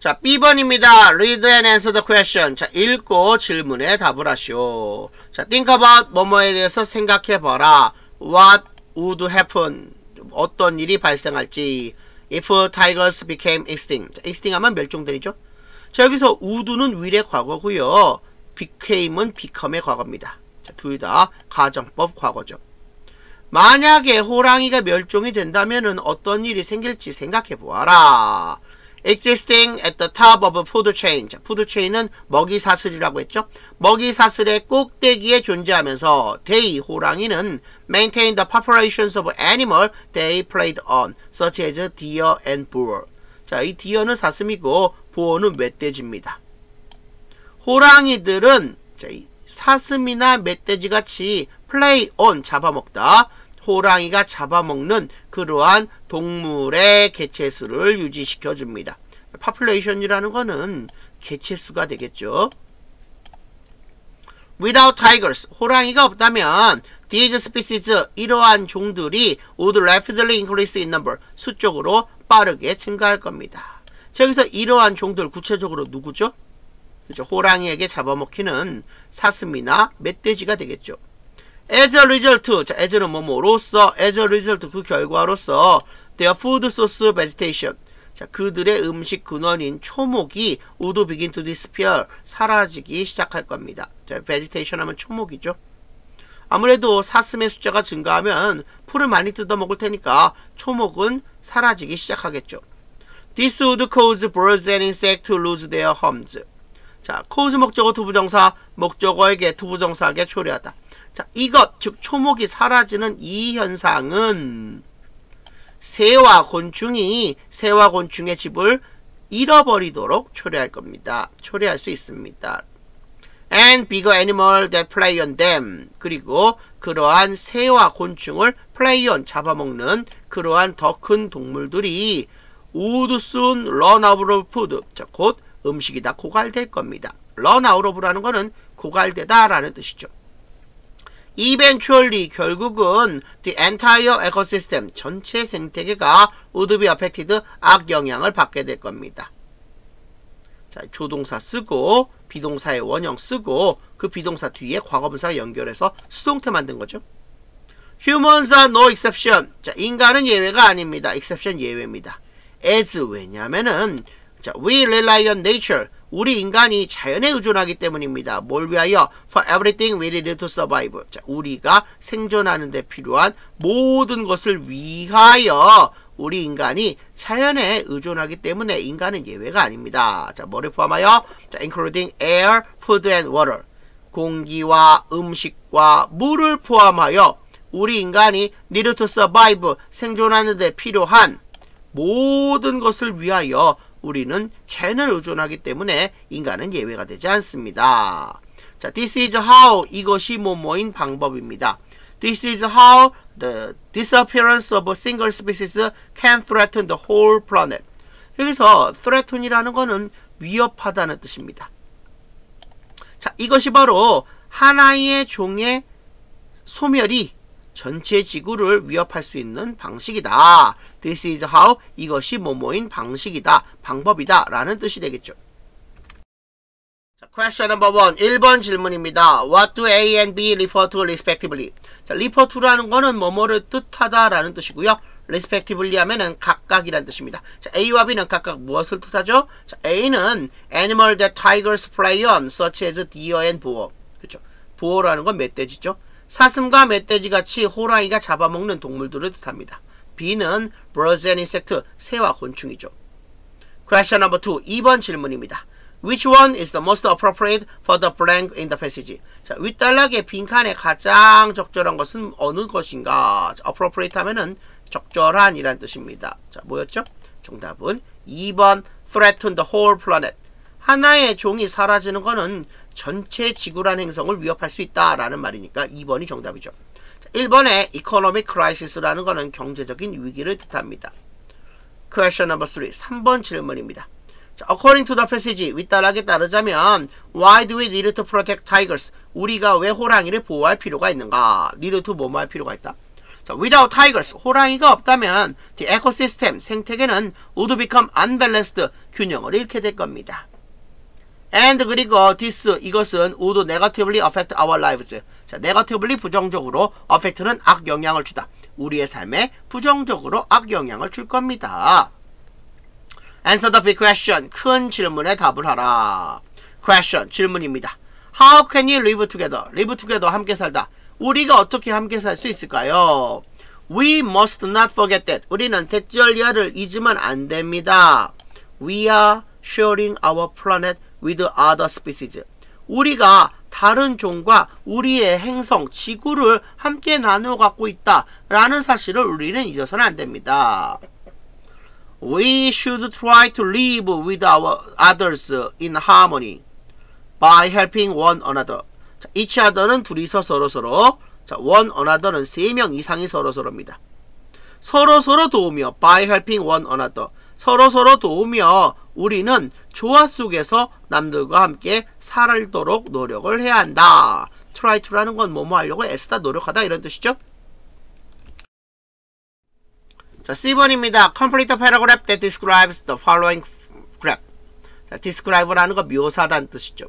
자, B번입니다. Read and answer the question. 자, 읽고 질문에 답을 하시오. 자, think about 뭐뭐에 대해서 생각해봐라. What would happen? 어떤 일이 발생할지. If tigers became extinct. 자, extinct 하면 멸종되죠 자, 여기서 would는 will의 과거고요. became은 become의 과거입니다. 자, 둘 다 가정법 과거죠. 만약에 호랑이가 멸종이 된다면 어떤 일이 생길지 생각해보아라. Existing at the top of a food chain. 자, food chain은 먹이 사슬이라고 했죠. 먹이 사슬의 꼭대기에 존재하면서 they 호랑이는 maintain the populations of animal they played on, such as deer and boar. 자, 이 deer는 사슴이고 보어는 멧돼지입니다. 호랑이들은 자, 사슴이나 멧돼지 같이 play on 잡아먹다. 호랑이가 잡아먹는 그러한 동물의 개체수를 유지시켜 줍니다. population이라는 거는 개체수가 되겠죠. Without tigers, 호랑이가 없다면 these species, 이러한 종들이 would rapidly increase in number, 수적으로 빠르게 증가할 겁니다. 자, 여기서 이러한 종들 구체적으로 누구죠? 그죠? 호랑이에게 잡아먹히는 사슴이나 멧돼지가 되겠죠. As a result, 자, as는 뭐뭐로서, as a result 그 결과로서 their food source vegetation, 자, 그들의 음식 근원인 초목이 would begin to disappear, 사라지기 시작할 겁니다. 자, vegetation 하면 초목이죠. 아무래도 사슴의 숫자가 증가하면 풀을 많이 뜯어먹을 테니까 초목은 사라지기 시작하겠죠. This would cause birds and insects to lose their homes. 자, cause 목적어 투부정사, 목적어에게 투부정사에게 초래하다. 자, 이것, 즉 초목이 사라지는 이 현상은 새와 곤충이 새와 곤충의 집을 잃어버리도록 초래할 겁니다. 초래할 수 있습니다. And bigger animal that play on them. 그리고 그러한 새와 곤충을 play on 잡아먹는 그러한 더 큰 동물들이 would soon run out of food. 자, 곧 음식이 다 고갈될 겁니다. run out of라는 것은 고갈되다라는 뜻이죠. Eventually 결국은 the entire ecosystem 전체 생태계가 would be affected 악영향을 받게 될 겁니다. 자, 조동사 쓰고 비동사의 원형 쓰고 그 비동사 뒤에 과거분사 연결해서 수동태 만든 거죠. Humans are no exception. 자, 인간은 예외가 아닙니다. exception 예외입니다. as 왜냐면은 자, we rely on nature. 우리 인간이 자연에 의존하기 때문입니다. 뭘 위하여? For everything we need to survive. 자, 우리가 생존하는 데 필요한 모든 것을 위하여 우리 인간이 자연에 의존하기 때문에 인간은 예외가 아닙니다. 자, 뭐를 포함하여? 자, including air, food and water. 공기와 음식과 물을 포함하여 우리 인간이 need to survive 생존하는 데 필요한 모든 것을 위하여 우리는 자연을 의존하기 때문에 인간은 예외가 되지 않습니다. 자, this is how 이것이 뭐뭐인 방법입니다. This is how the disappearance of a single species can threaten the whole planet. 여기서 threaten이라는 것은 위협하다는 뜻입니다. 자, 이것이 바로 하나의 종의 소멸이 전체 지구를 위협할 수 있는 방식이다. This is how 이것이 뭐뭐인 방식이다, 방법이다 라는 뜻이 되겠죠. 자, question number one. 1번 질문입니다. What do A and B refer to respectively? 자, refer to라는 거는 뭐뭐를 뜻하다 라는 뜻이고요. respectively 하면은 각각이라는 뜻입니다. 자, A와 B는 각각 무엇을 뜻하죠? 자, A는 animal that tigers play on, such as deer and boar. 그렇죠. 보어라는 건 멧돼지죠. 사슴과 멧돼지 같이 호랑이가 잡아먹는 동물들을 뜻합니다. B는 birds and insect, 새와 곤충이죠. Question number 2. 2번 질문입니다. Which one is the most appropriate for the blank in the passage? 자, 윗단락의 빈칸에 가장 적절한 것은 어느 것인가? 자, appropriate 하면은 적절한 이란 뜻입니다. 자, 뭐였죠? 정답은 2번 threaten the whole planet. 하나의 종이 사라지는 것은 전체 지구란 행성을 위협할 수 있다라는 말이니까 2번이 정답이죠. 1번의 economic crisis라는 것은 경제적인 위기를 뜻합니다. Question number 3. 3번 질문입니다. 자, according to the passage, 윗단락에 따르자면 Why do we need to protect tigers? 우리가 왜 호랑이를 보호할 필요가 있는가? need to 뭐뭐 할 필요가 있다? 자, without tigers, 호랑이가 없다면 the ecosystem, 생태계는 would become unbalanced, 균형을 잃게 될 겁니다. And 그리고 this, 이것은 would negatively affect our lives. 자, negatively 부정적으로 affect는 악영향을 주다. 우리의 삶에 부정적으로 악영향을 줄 겁니다. Answer the big question. 큰 질문에 답을 하라. Question, 질문입니다. How can you live together? live together, 함께 살다. 우리가 어떻게 함께 살 수 있을까요? We must not forget that. 우리는 대절야를 잊으면 안 됩니다. We are sharing our planet with other species. 우리가 다른 종과 우리의 행성, 지구를 함께 나누어 갖고 있다. 라는 사실을 우리는 잊어서는 안 됩니다. We should try to live with our others in harmony by helping one another. 자, each other는 둘이서 서로서로, 자, one another는 세 명 이상이 서로서로입니다. 서로서로 도우며 by helping one another. 서로서로 도우며 우리는 조화 속에서 남들과 함께 살도록 노력을 해야 한다. try to라는 건 뭐뭐 하려고 애쓰다 노력하다 이런 뜻이죠. 자, C번입니다. Complete the paragraph that describes the following graph. 자, describe라는 거 묘사하다는 뜻이죠.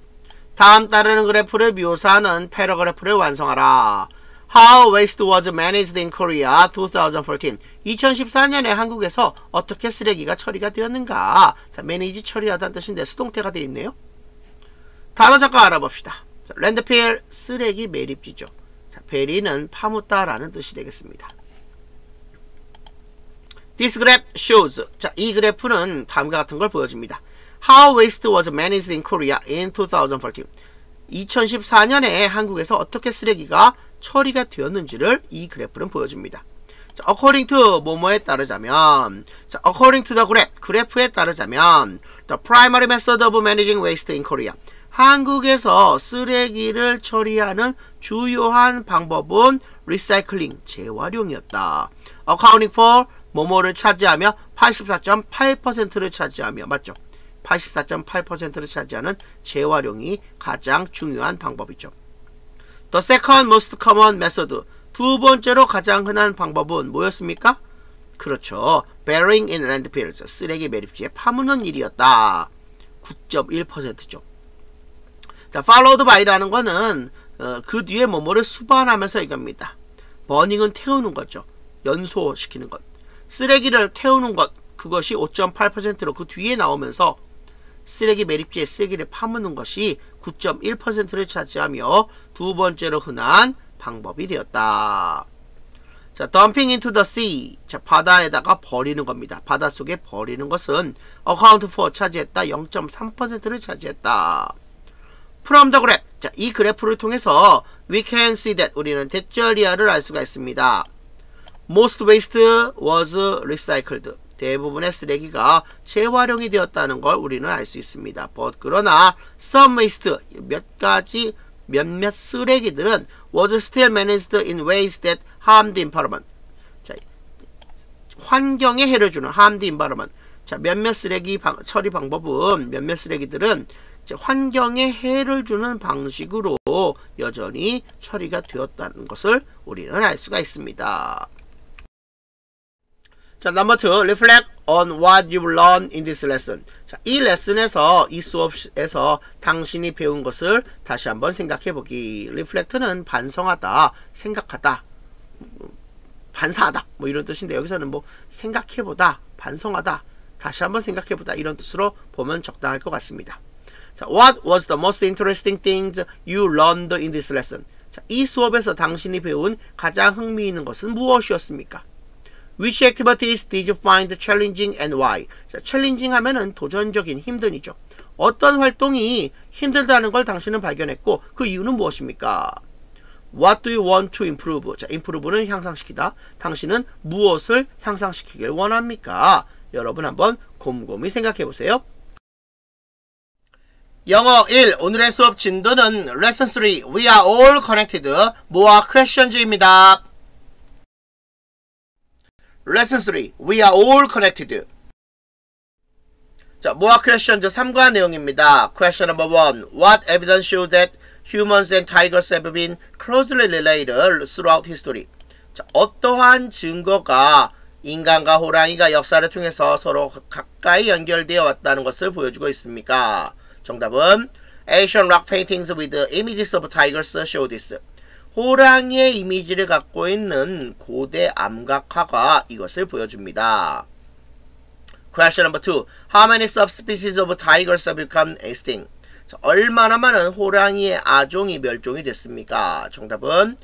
다음 따르는 그래프를 묘사하는 paragraph를 완성하라. How waste was managed in Korea 2014. 2014년에 한국에서 어떻게 쓰레기가 처리가 되었는가? 자, manage 처리하다는 뜻인데 수동태가 되어 있네요. 단어 잠깐 알아봅시다. 자, landfill 쓰레기 매립지죠. 자, bury는 파묻다 라는 뜻이 되겠습니다. This graph shows. 자, 이 그래프는 다음과 같은 걸 보여줍니다. How waste was managed in Korea in 2014. 2014년에 한국에서 어떻게 쓰레기가 처리가 되었는지를 이 그래프는 보여줍니다. 자, according to 뭐뭐에 따르자면 자, according to the graph 그래프에 따르자면 the primary method of managing waste in Korea 한국에서 쓰레기를 처리하는 주요한 방법은 리사이클링 재활용이었다. accounting for 뭐뭐를 차지하며 84.8%를 차지하며 맞죠? 84.8%를 차지하는 재활용이 가장 중요한 방법이죠. The second most common method. 두 번째로 가장 흔한 방법은 뭐였습니까? 그렇죠. Burying in landfills. 쓰레기 매립지에 파묻는 일이었다. 9.1%죠. 자, followed by라는 거는 어, 그 뒤에 뭐뭐를 수반하면서 이겁니다. 버닝은 태우는 거죠. 연소시키는 것. 쓰레기를 태우는 것. 그것이 5.8%로 그 뒤에 나오면서 쓰레기 매립지에 쓰레기를 파묻는 것이 9.1%를 차지하며 두 번째로 흔한 방법이 되었다. 자, dumping into the sea. 자, 바다에다가 버리는 겁니다. 바닷속에 버리는 것은 account for 차지했다. 0.3%를 차지했다. from the graph. 자, 이 그래프를 통해서 we can see that 우리는 대절이야를 알 수가 있습니다. most waste was recycled. 대부분의 쓰레기가 재활용이 되었다는 걸 우리는 알 수 있습니다. but 그러나 some waste 몇 가지 몇몇 쓰레기들은 was still managed in ways that harmed the environment. 자, 환경에 해를 주는 harmed the environment. 자, 몇몇 쓰레기 방, 처리 방법은 몇몇 쓰레기들은 환경에 해를 주는 방식으로 여전히 처리가 되었다는 것을 우리는 알 수가 있습니다. 자, number two, reflect on what you've learned in this lesson. 자, 이 레슨에서, 이 수업에서 당신이 배운 것을 다시 한번 생각해 보기. reflect는 반성하다, 생각하다, 반사하다, 뭐 이런 뜻인데 여기서는 뭐 생각해 보다, 반성하다, 다시 한번 생각해 보다 이런 뜻으로 보면 적당할 것 같습니다. 자, what was the most interesting things you learned in this lesson? 자, 이 수업에서 당신이 배운 가장 흥미있는 것은 무엇이었습니까? Which activities did you find challenging and why? 자, challenging 하면은 도전적인 힘든이죠. 어떤 활동이 힘들다는 걸 당신은 발견했고 그 이유는 무엇입니까? What do you want to improve? 자, improve는 향상시키다. 당신은 무엇을 향상시키길 원합니까? 여러분 한번 곰곰이 생각해 보세요. 영어 1 오늘의 수업 진도는 Lesson 3 We are all connected 모아 퀘션즈입니다. Lesson 3 We are all connected 자, 모아 퀘션즈 3과 내용입니다. Question number 1 What evidence shows that humans and tigers have been closely related throughout history? 자, 어떠한 증거가 인간과 호랑이가 역사를 통해서 서로 가까이 연결되어 왔다는 것을 보여주고 있습니까? 정답은 Asian rock paintings with images of tigers show this. 호랑이의 이미지를 갖고 있는 고대 암각화가 이것을 보여줍니다. Question number two. How many subspecies of tigers have become extinct? 자, 얼마나 많은 호랑이의 아종이 멸종이 됐습니까? 정답은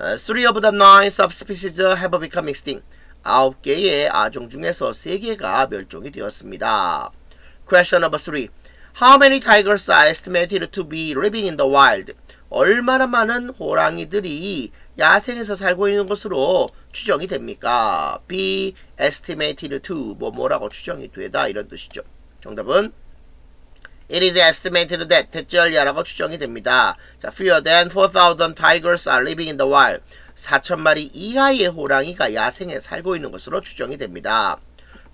uh, Three of the nine subspecies have become extinct. 아홉 개의 아종 중에서 세 개가 멸종이 되었습니다. Question number three. How many tigers are estimated to be living in the wild? 얼마나 많은 호랑이들이 야생에서 살고 있는 것으로 추정이 됩니까? be estimated to 뭐 뭐라고 추정이 되다 이런 뜻이죠. 정답은 It is estimated that 대절야라고 추정이 됩니다. 자, fewer than 4,000 tigers are living in the wild. 4,000마리 이하의 호랑이가 야생에 살고 있는 것으로 추정이 됩니다.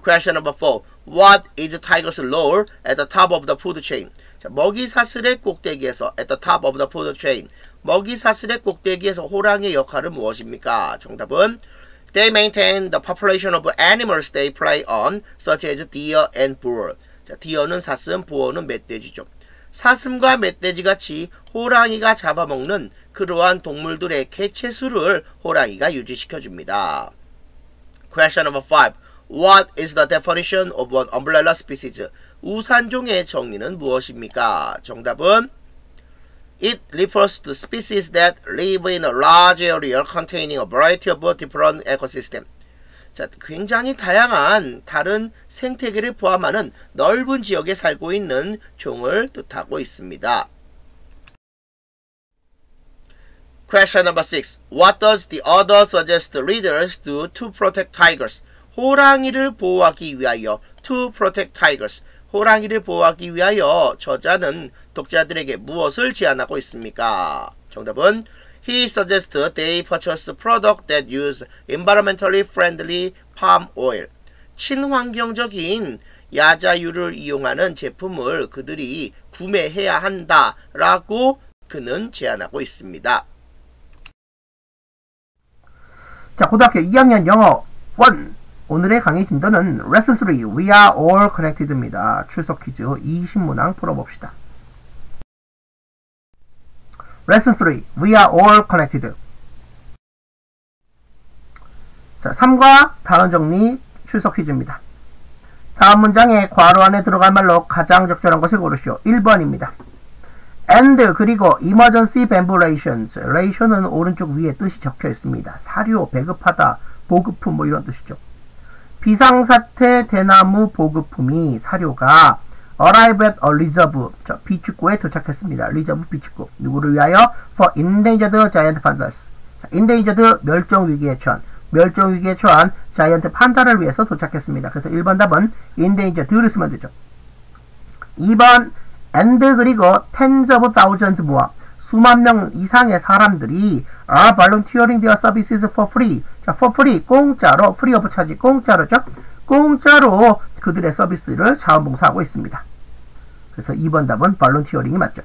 Question number 4. What is tiger's role at the top of the food chain? 자, 먹이 사슬의 꼭대기에서 at the top of the food chain. 먹이 사슬의 꼭대기에서 호랑이의 역할은 무엇입니까? 정답은 They maintain the population of animals they prey on, such as deer and boar. 자, deer는 사슴, boar는 멧돼지죠. 사슴과 멧돼지 같이 호랑이가 잡아먹는 그러한 동물들의 개체수를 호랑이가 유지시켜 줍니다. Question number 5. What is the definition of an umbrella species? 우산종의 정의는 무엇입니까? 정답은 It refers to species that live in a large area containing a variety of different ecosystems. 자, 굉장히 다양한 다른 생태계를 포함하는 넓은 지역에 살고 있는 종을 뜻하고 있습니다. Question number 6. What does the author suggest readers do to protect tigers? 호랑이를 보호하기 위하여 to protect tigers. 호랑이를 보호하기 위하여 저자는 독자들에게 무엇을 제안하고 있습니까? 정답은 He suggests they purchase product that use environmentally friendly palm oil. 친환경적인 야자유를 이용하는 제품을 그들이 구매해야 한다라고 그는 제안하고 있습니다. 자, 고등학교 2학년 영어 1 오늘의 강의 진도는 레슨 3 We are all connected입니다. 출석 퀴즈 20문항 풀어봅시다. 레슨 3 We are all connected 자, 3과 단원 정리 출석 퀴즈입니다. 다음 문장에 괄호 안에 들어갈 말로 가장 적절한 것을 고르시오. 1번입니다. and 그리고 emergency ventilations. ration은 오른쪽 위에 뜻이 적혀 있습니다. 사료, 배급하다, 보급품 뭐 이런 뜻이죠. 비상사태 대나무 보급품이 사료가 arrive at a reserve 저 비축구에 도착했습니다. reserve 비축구 누구를 위하여 for endangered giant pandas 자, endangered 멸종 위기에 처한 멸종 위기에 처한 자이언트 판다를 위해서 도착했습니다. 그래서 1번 답은 endangered를 쓰면 되죠. 2번 and 그리고 tens of thousands more 수만 명 이상의 사람들이 are volunteering their services for free. 자, for 공짜로 free of charge 공짜로죠. 공짜로 그들의 서비스를 자원봉사하고 있습니다. 그래서 2번 답은 volunteering이 맞죠.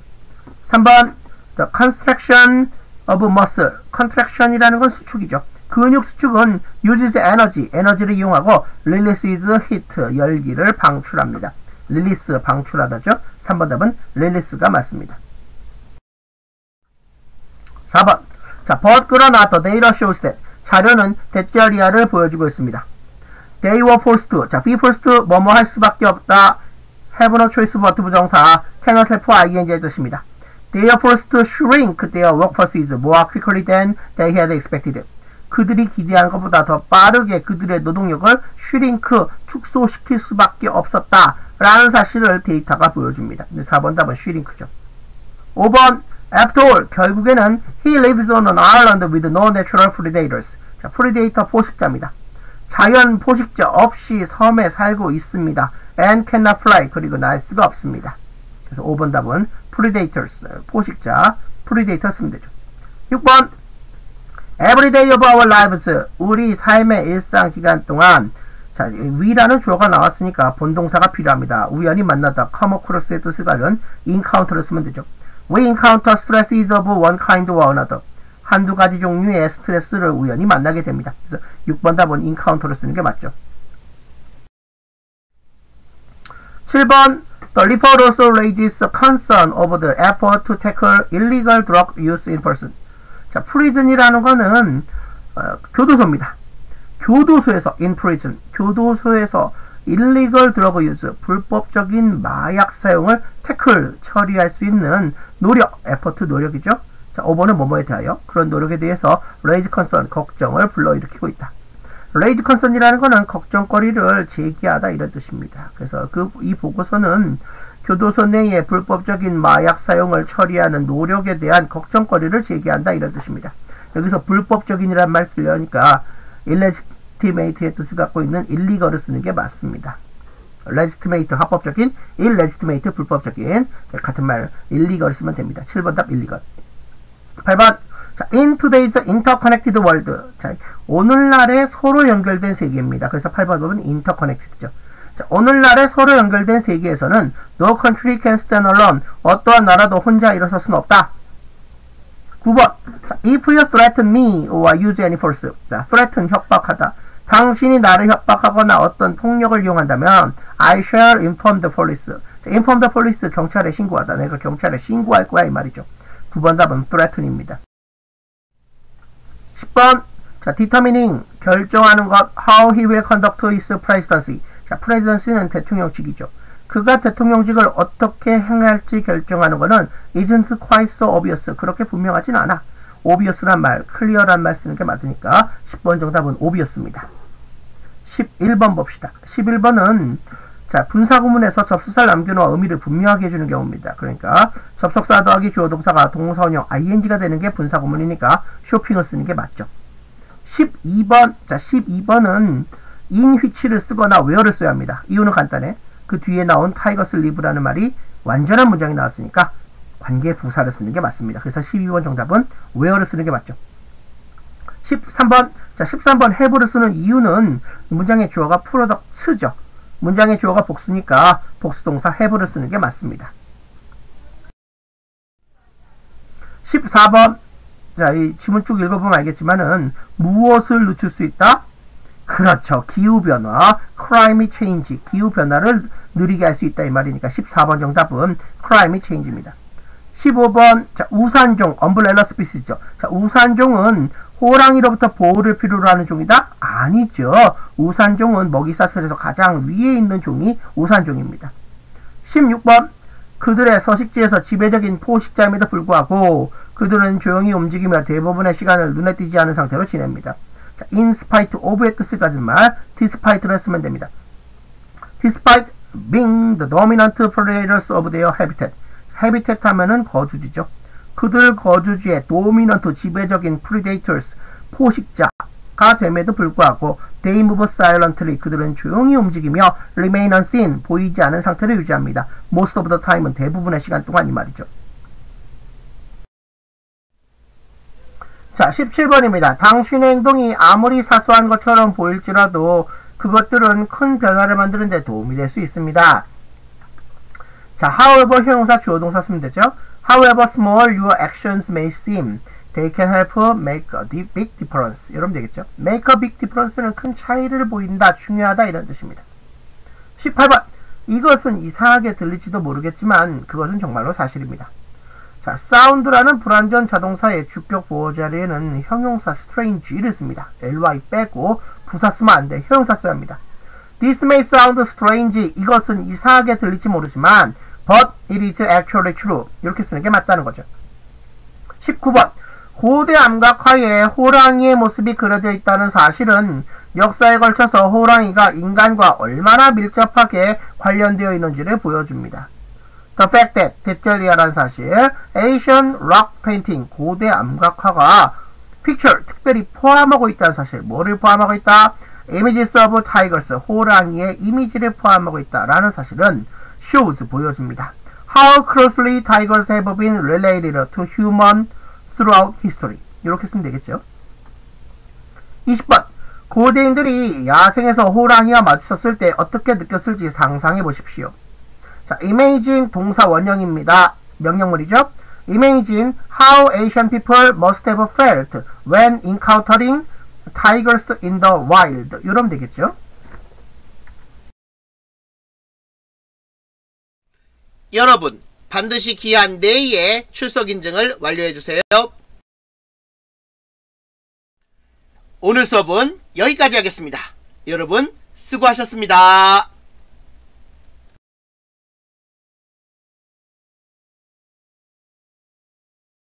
3번 the contraction of muscle. contraction이라는 건 수축이죠. 근육 수축은 uses energy, 에너지를 이용하고 releases heat, 열기를 방출합니다. release 방출하다죠. 3번 답은 release가 맞습니다. 4번 자, but 그러나 the data shows that 자료는 대자리아를 보여주고 있습니다. They were forced to 자, be forced to 뭐뭐 할 수밖에 없다. have no choice but 부정사 cannot help ing의 뜻입니다. They are forced to shrink their workforces more quickly than they had expected. 그들이 기대한 것보다 더 빠르게 그들의 노동력을 슈링크, 축소시킬 수밖에 없었다. 라는 사실을 데이터가 보여줍니다. 4번 답은 슈링크죠. 5번 After all, 결국에는 he lives on an island with no natural predators. 자, predator 포식자입니다. 자연 포식자 없이 섬에 살고 있습니다. and cannot fly. 그리고 날 수가 없습니다. 그래서 5번 답은 predators, 포식자, predator 쓰면 되죠. 6번 Every day of our lives, 우리 삶의 일상 기간 동안 자, we라는 주어가 나왔으니까 본동사가 필요합니다. 우연히 만나다, come across의 뜻을 가진 encounter를 쓰면 되죠. We encounter stresses of one kind or another. 한두 가지 종류의 스트레스를 우연히 만나게 됩니다. 그래서 6번 답은 encounter를 쓰는 게 맞죠. 7번 The report also raises concern over the effort to tackle illegal drug use in person. 자, prison이라는 거는 어, 교도소입니다. 교도소에서 in prison, 교도소에서 illegal drug use, 불법적인 마약 사용을 태클, 처리할 수 있는 노력, 에퍼트 노력이죠. 자, 5번은 뭐뭐에 대하여 그런 노력에 대해서 raise concern, 걱정을 불러일으키고 있다. raise concern이라는 것은 걱정거리를 제기하다 이런 뜻입니다. 그래서 그 이 보고서는 교도소 내에 불법적인 마약 사용을 처리하는 노력에 대한 걱정거리를 제기한다 이런 뜻입니다. 여기서 불법적인이란 말 쓰려니까 illegitimate의 뜻을 갖고 있는 illegal을 쓰는 게 맞습니다. legitimate 합법적인, illegitimate 불법적인 같은 말 illegal 쓰면 됩니다. 7번 답 illegal. 8번 자, in today's interconnected world. 자, 오늘날의 서로 연결된 세계입니다. 그래서 8번 법은 interconnected죠. 자, 오늘날의 서로 연결된 세계에서는 no country can stand alone. 어떠한 나라도 혼자 일어설 수는 없다. 9번. 자, if you threaten me or use any force. 자, threaten 협박하다. 당신이 나를 협박하거나 어떤 폭력을 이용한다면 I shall inform the police. 자, inform the police 경찰에 신고하다. 내가 경찰에 신고할 거야 이 말이죠. 9번 답은 threaten입니다. 10번. 자, determining 결정하는 것 how he will conduct his presidency. 자, 프레지던시는 대통령직이죠. 그가 대통령직을 어떻게 행할지 결정하는 것은 isn't quite so obvious. 그렇게 분명하진 않아. obvious란 말, clear란 말 쓰는 게 맞으니까 10번 정답은 obvious입니다. 11번 봅시다. 11번은 자, 분사구문에서 접속사를 남겨놓아 의미를 분명하게 해주는 경우입니다. 그러니까 접속사 더하기 주어 동사가 동사원형 ing가 되는 게 분사구문이니까 shopping을 쓰는 게 맞죠. 12번, 자, 12번은 in which를 쓰거나 where를 써야 합니다. 이유는 간단해. 그 뒤에 나온 tigers live라는 말이 완전한 문장이 나왔으니까 관계 부사를 쓰는 게 맞습니다. 그래서 12번 정답은 where를 쓰는 게 맞죠. 13번, 자 13번 have를 쓰는 이유는 문장의 주어가 products죠. 문장의 주어가 복수니까 복수 동사 have를 쓰는 게 맞습니다. 14번, 자, 이 지문 쭉 읽어보면 알겠지만은 무엇을 늦출 수 있다? 그렇죠. 기후변화, climate change, 기후변화를 느리게 할 수 있다 이 말이니까 14번 정답은 climate change입니다. 15번 자, 우산종, 엄블렐라 스피시죠. 자, 우산종은 호랑이로부터 보호를 필요로 하는 종이다? 아니죠. 우산종은 먹이사슬에서 가장 위에 있는 종이 우산종입니다. 16번 그들의 서식지에서 지배적인 포식자임에도 불구하고 그들은 조용히 움직이며 대부분의 시간을 눈에 띄지 않은 상태로 지냅니다. 자, in spite of의 가진 말 despite로 했으면 됩니다. despite being the dominant predators of their habitat habitat 하면은 거주지죠. 그들 거주지의 도미넌트 지배적인 predators 포식자가 됨에도 불구하고 they move silently 그들은 조용히 움직이며 remain 보이지 않은 상태를 유지합니다. most of the time은 대부분의 시간 동안 이 말이죠. 자, 17번입니다. 당신의 행동이 아무리 사소한 것처럼 보일지라도 그것들은 큰 변화를 만드는 데 도움이 될 수 있습니다. 자, however 형용사 주어 동사 쓰면 되죠. However small your actions may seem, they can help make a big difference. 이러면 되겠죠. make a big difference는 큰 차이를 보인다, 중요하다 이런 뜻입니다. 18번 이것은 이상하게 들릴지도 모르겠지만 그것은 정말로 사실입니다. 자, 사운드라는 불완전 자동사의 주격 보호 자리에는 형용사 strange를 씁니다. ly 빼고 부사 쓰면 안 돼. 형용사 써야 합니다. This may sound strange. 이것은 이상하게 들릴지 모르지만 but it is actually true. 이렇게 쓰는 게 맞다는 거죠. 19번 고대 암각화에 호랑이의 모습이 그려져 있다는 사실은 역사에 걸쳐서 호랑이가 인간과 얼마나 밀접하게 관련되어 있는지를 보여줍니다. The fact that 대절리아라는 사실, Asian rock painting 고대 암각화가 picture 특별히 포함하고 있다는 사실, 뭐를 포함하고 있다? Images of tigers 호랑이의 이미지를 포함하고 있다라는 사실은 shows 보여줍니다. How closely tigers have been related to human throughout history. 이렇게 쓰면 되겠죠. 20번. 고대인들이 야생에서 호랑이와 마주쳤을 때 어떻게 느꼈을지 상상해 보십시오. 자, imagine 동사 원형입니다. 명령문이죠. Imagine how Asian people must have felt when encountering tigers in the wild. 이러면 되겠죠. 여러분, 반드시 기한 내에 출석 인증을 완료해 주세요. 오늘 수업은 여기까지 하겠습니다. 여러분, 수고하셨습니다.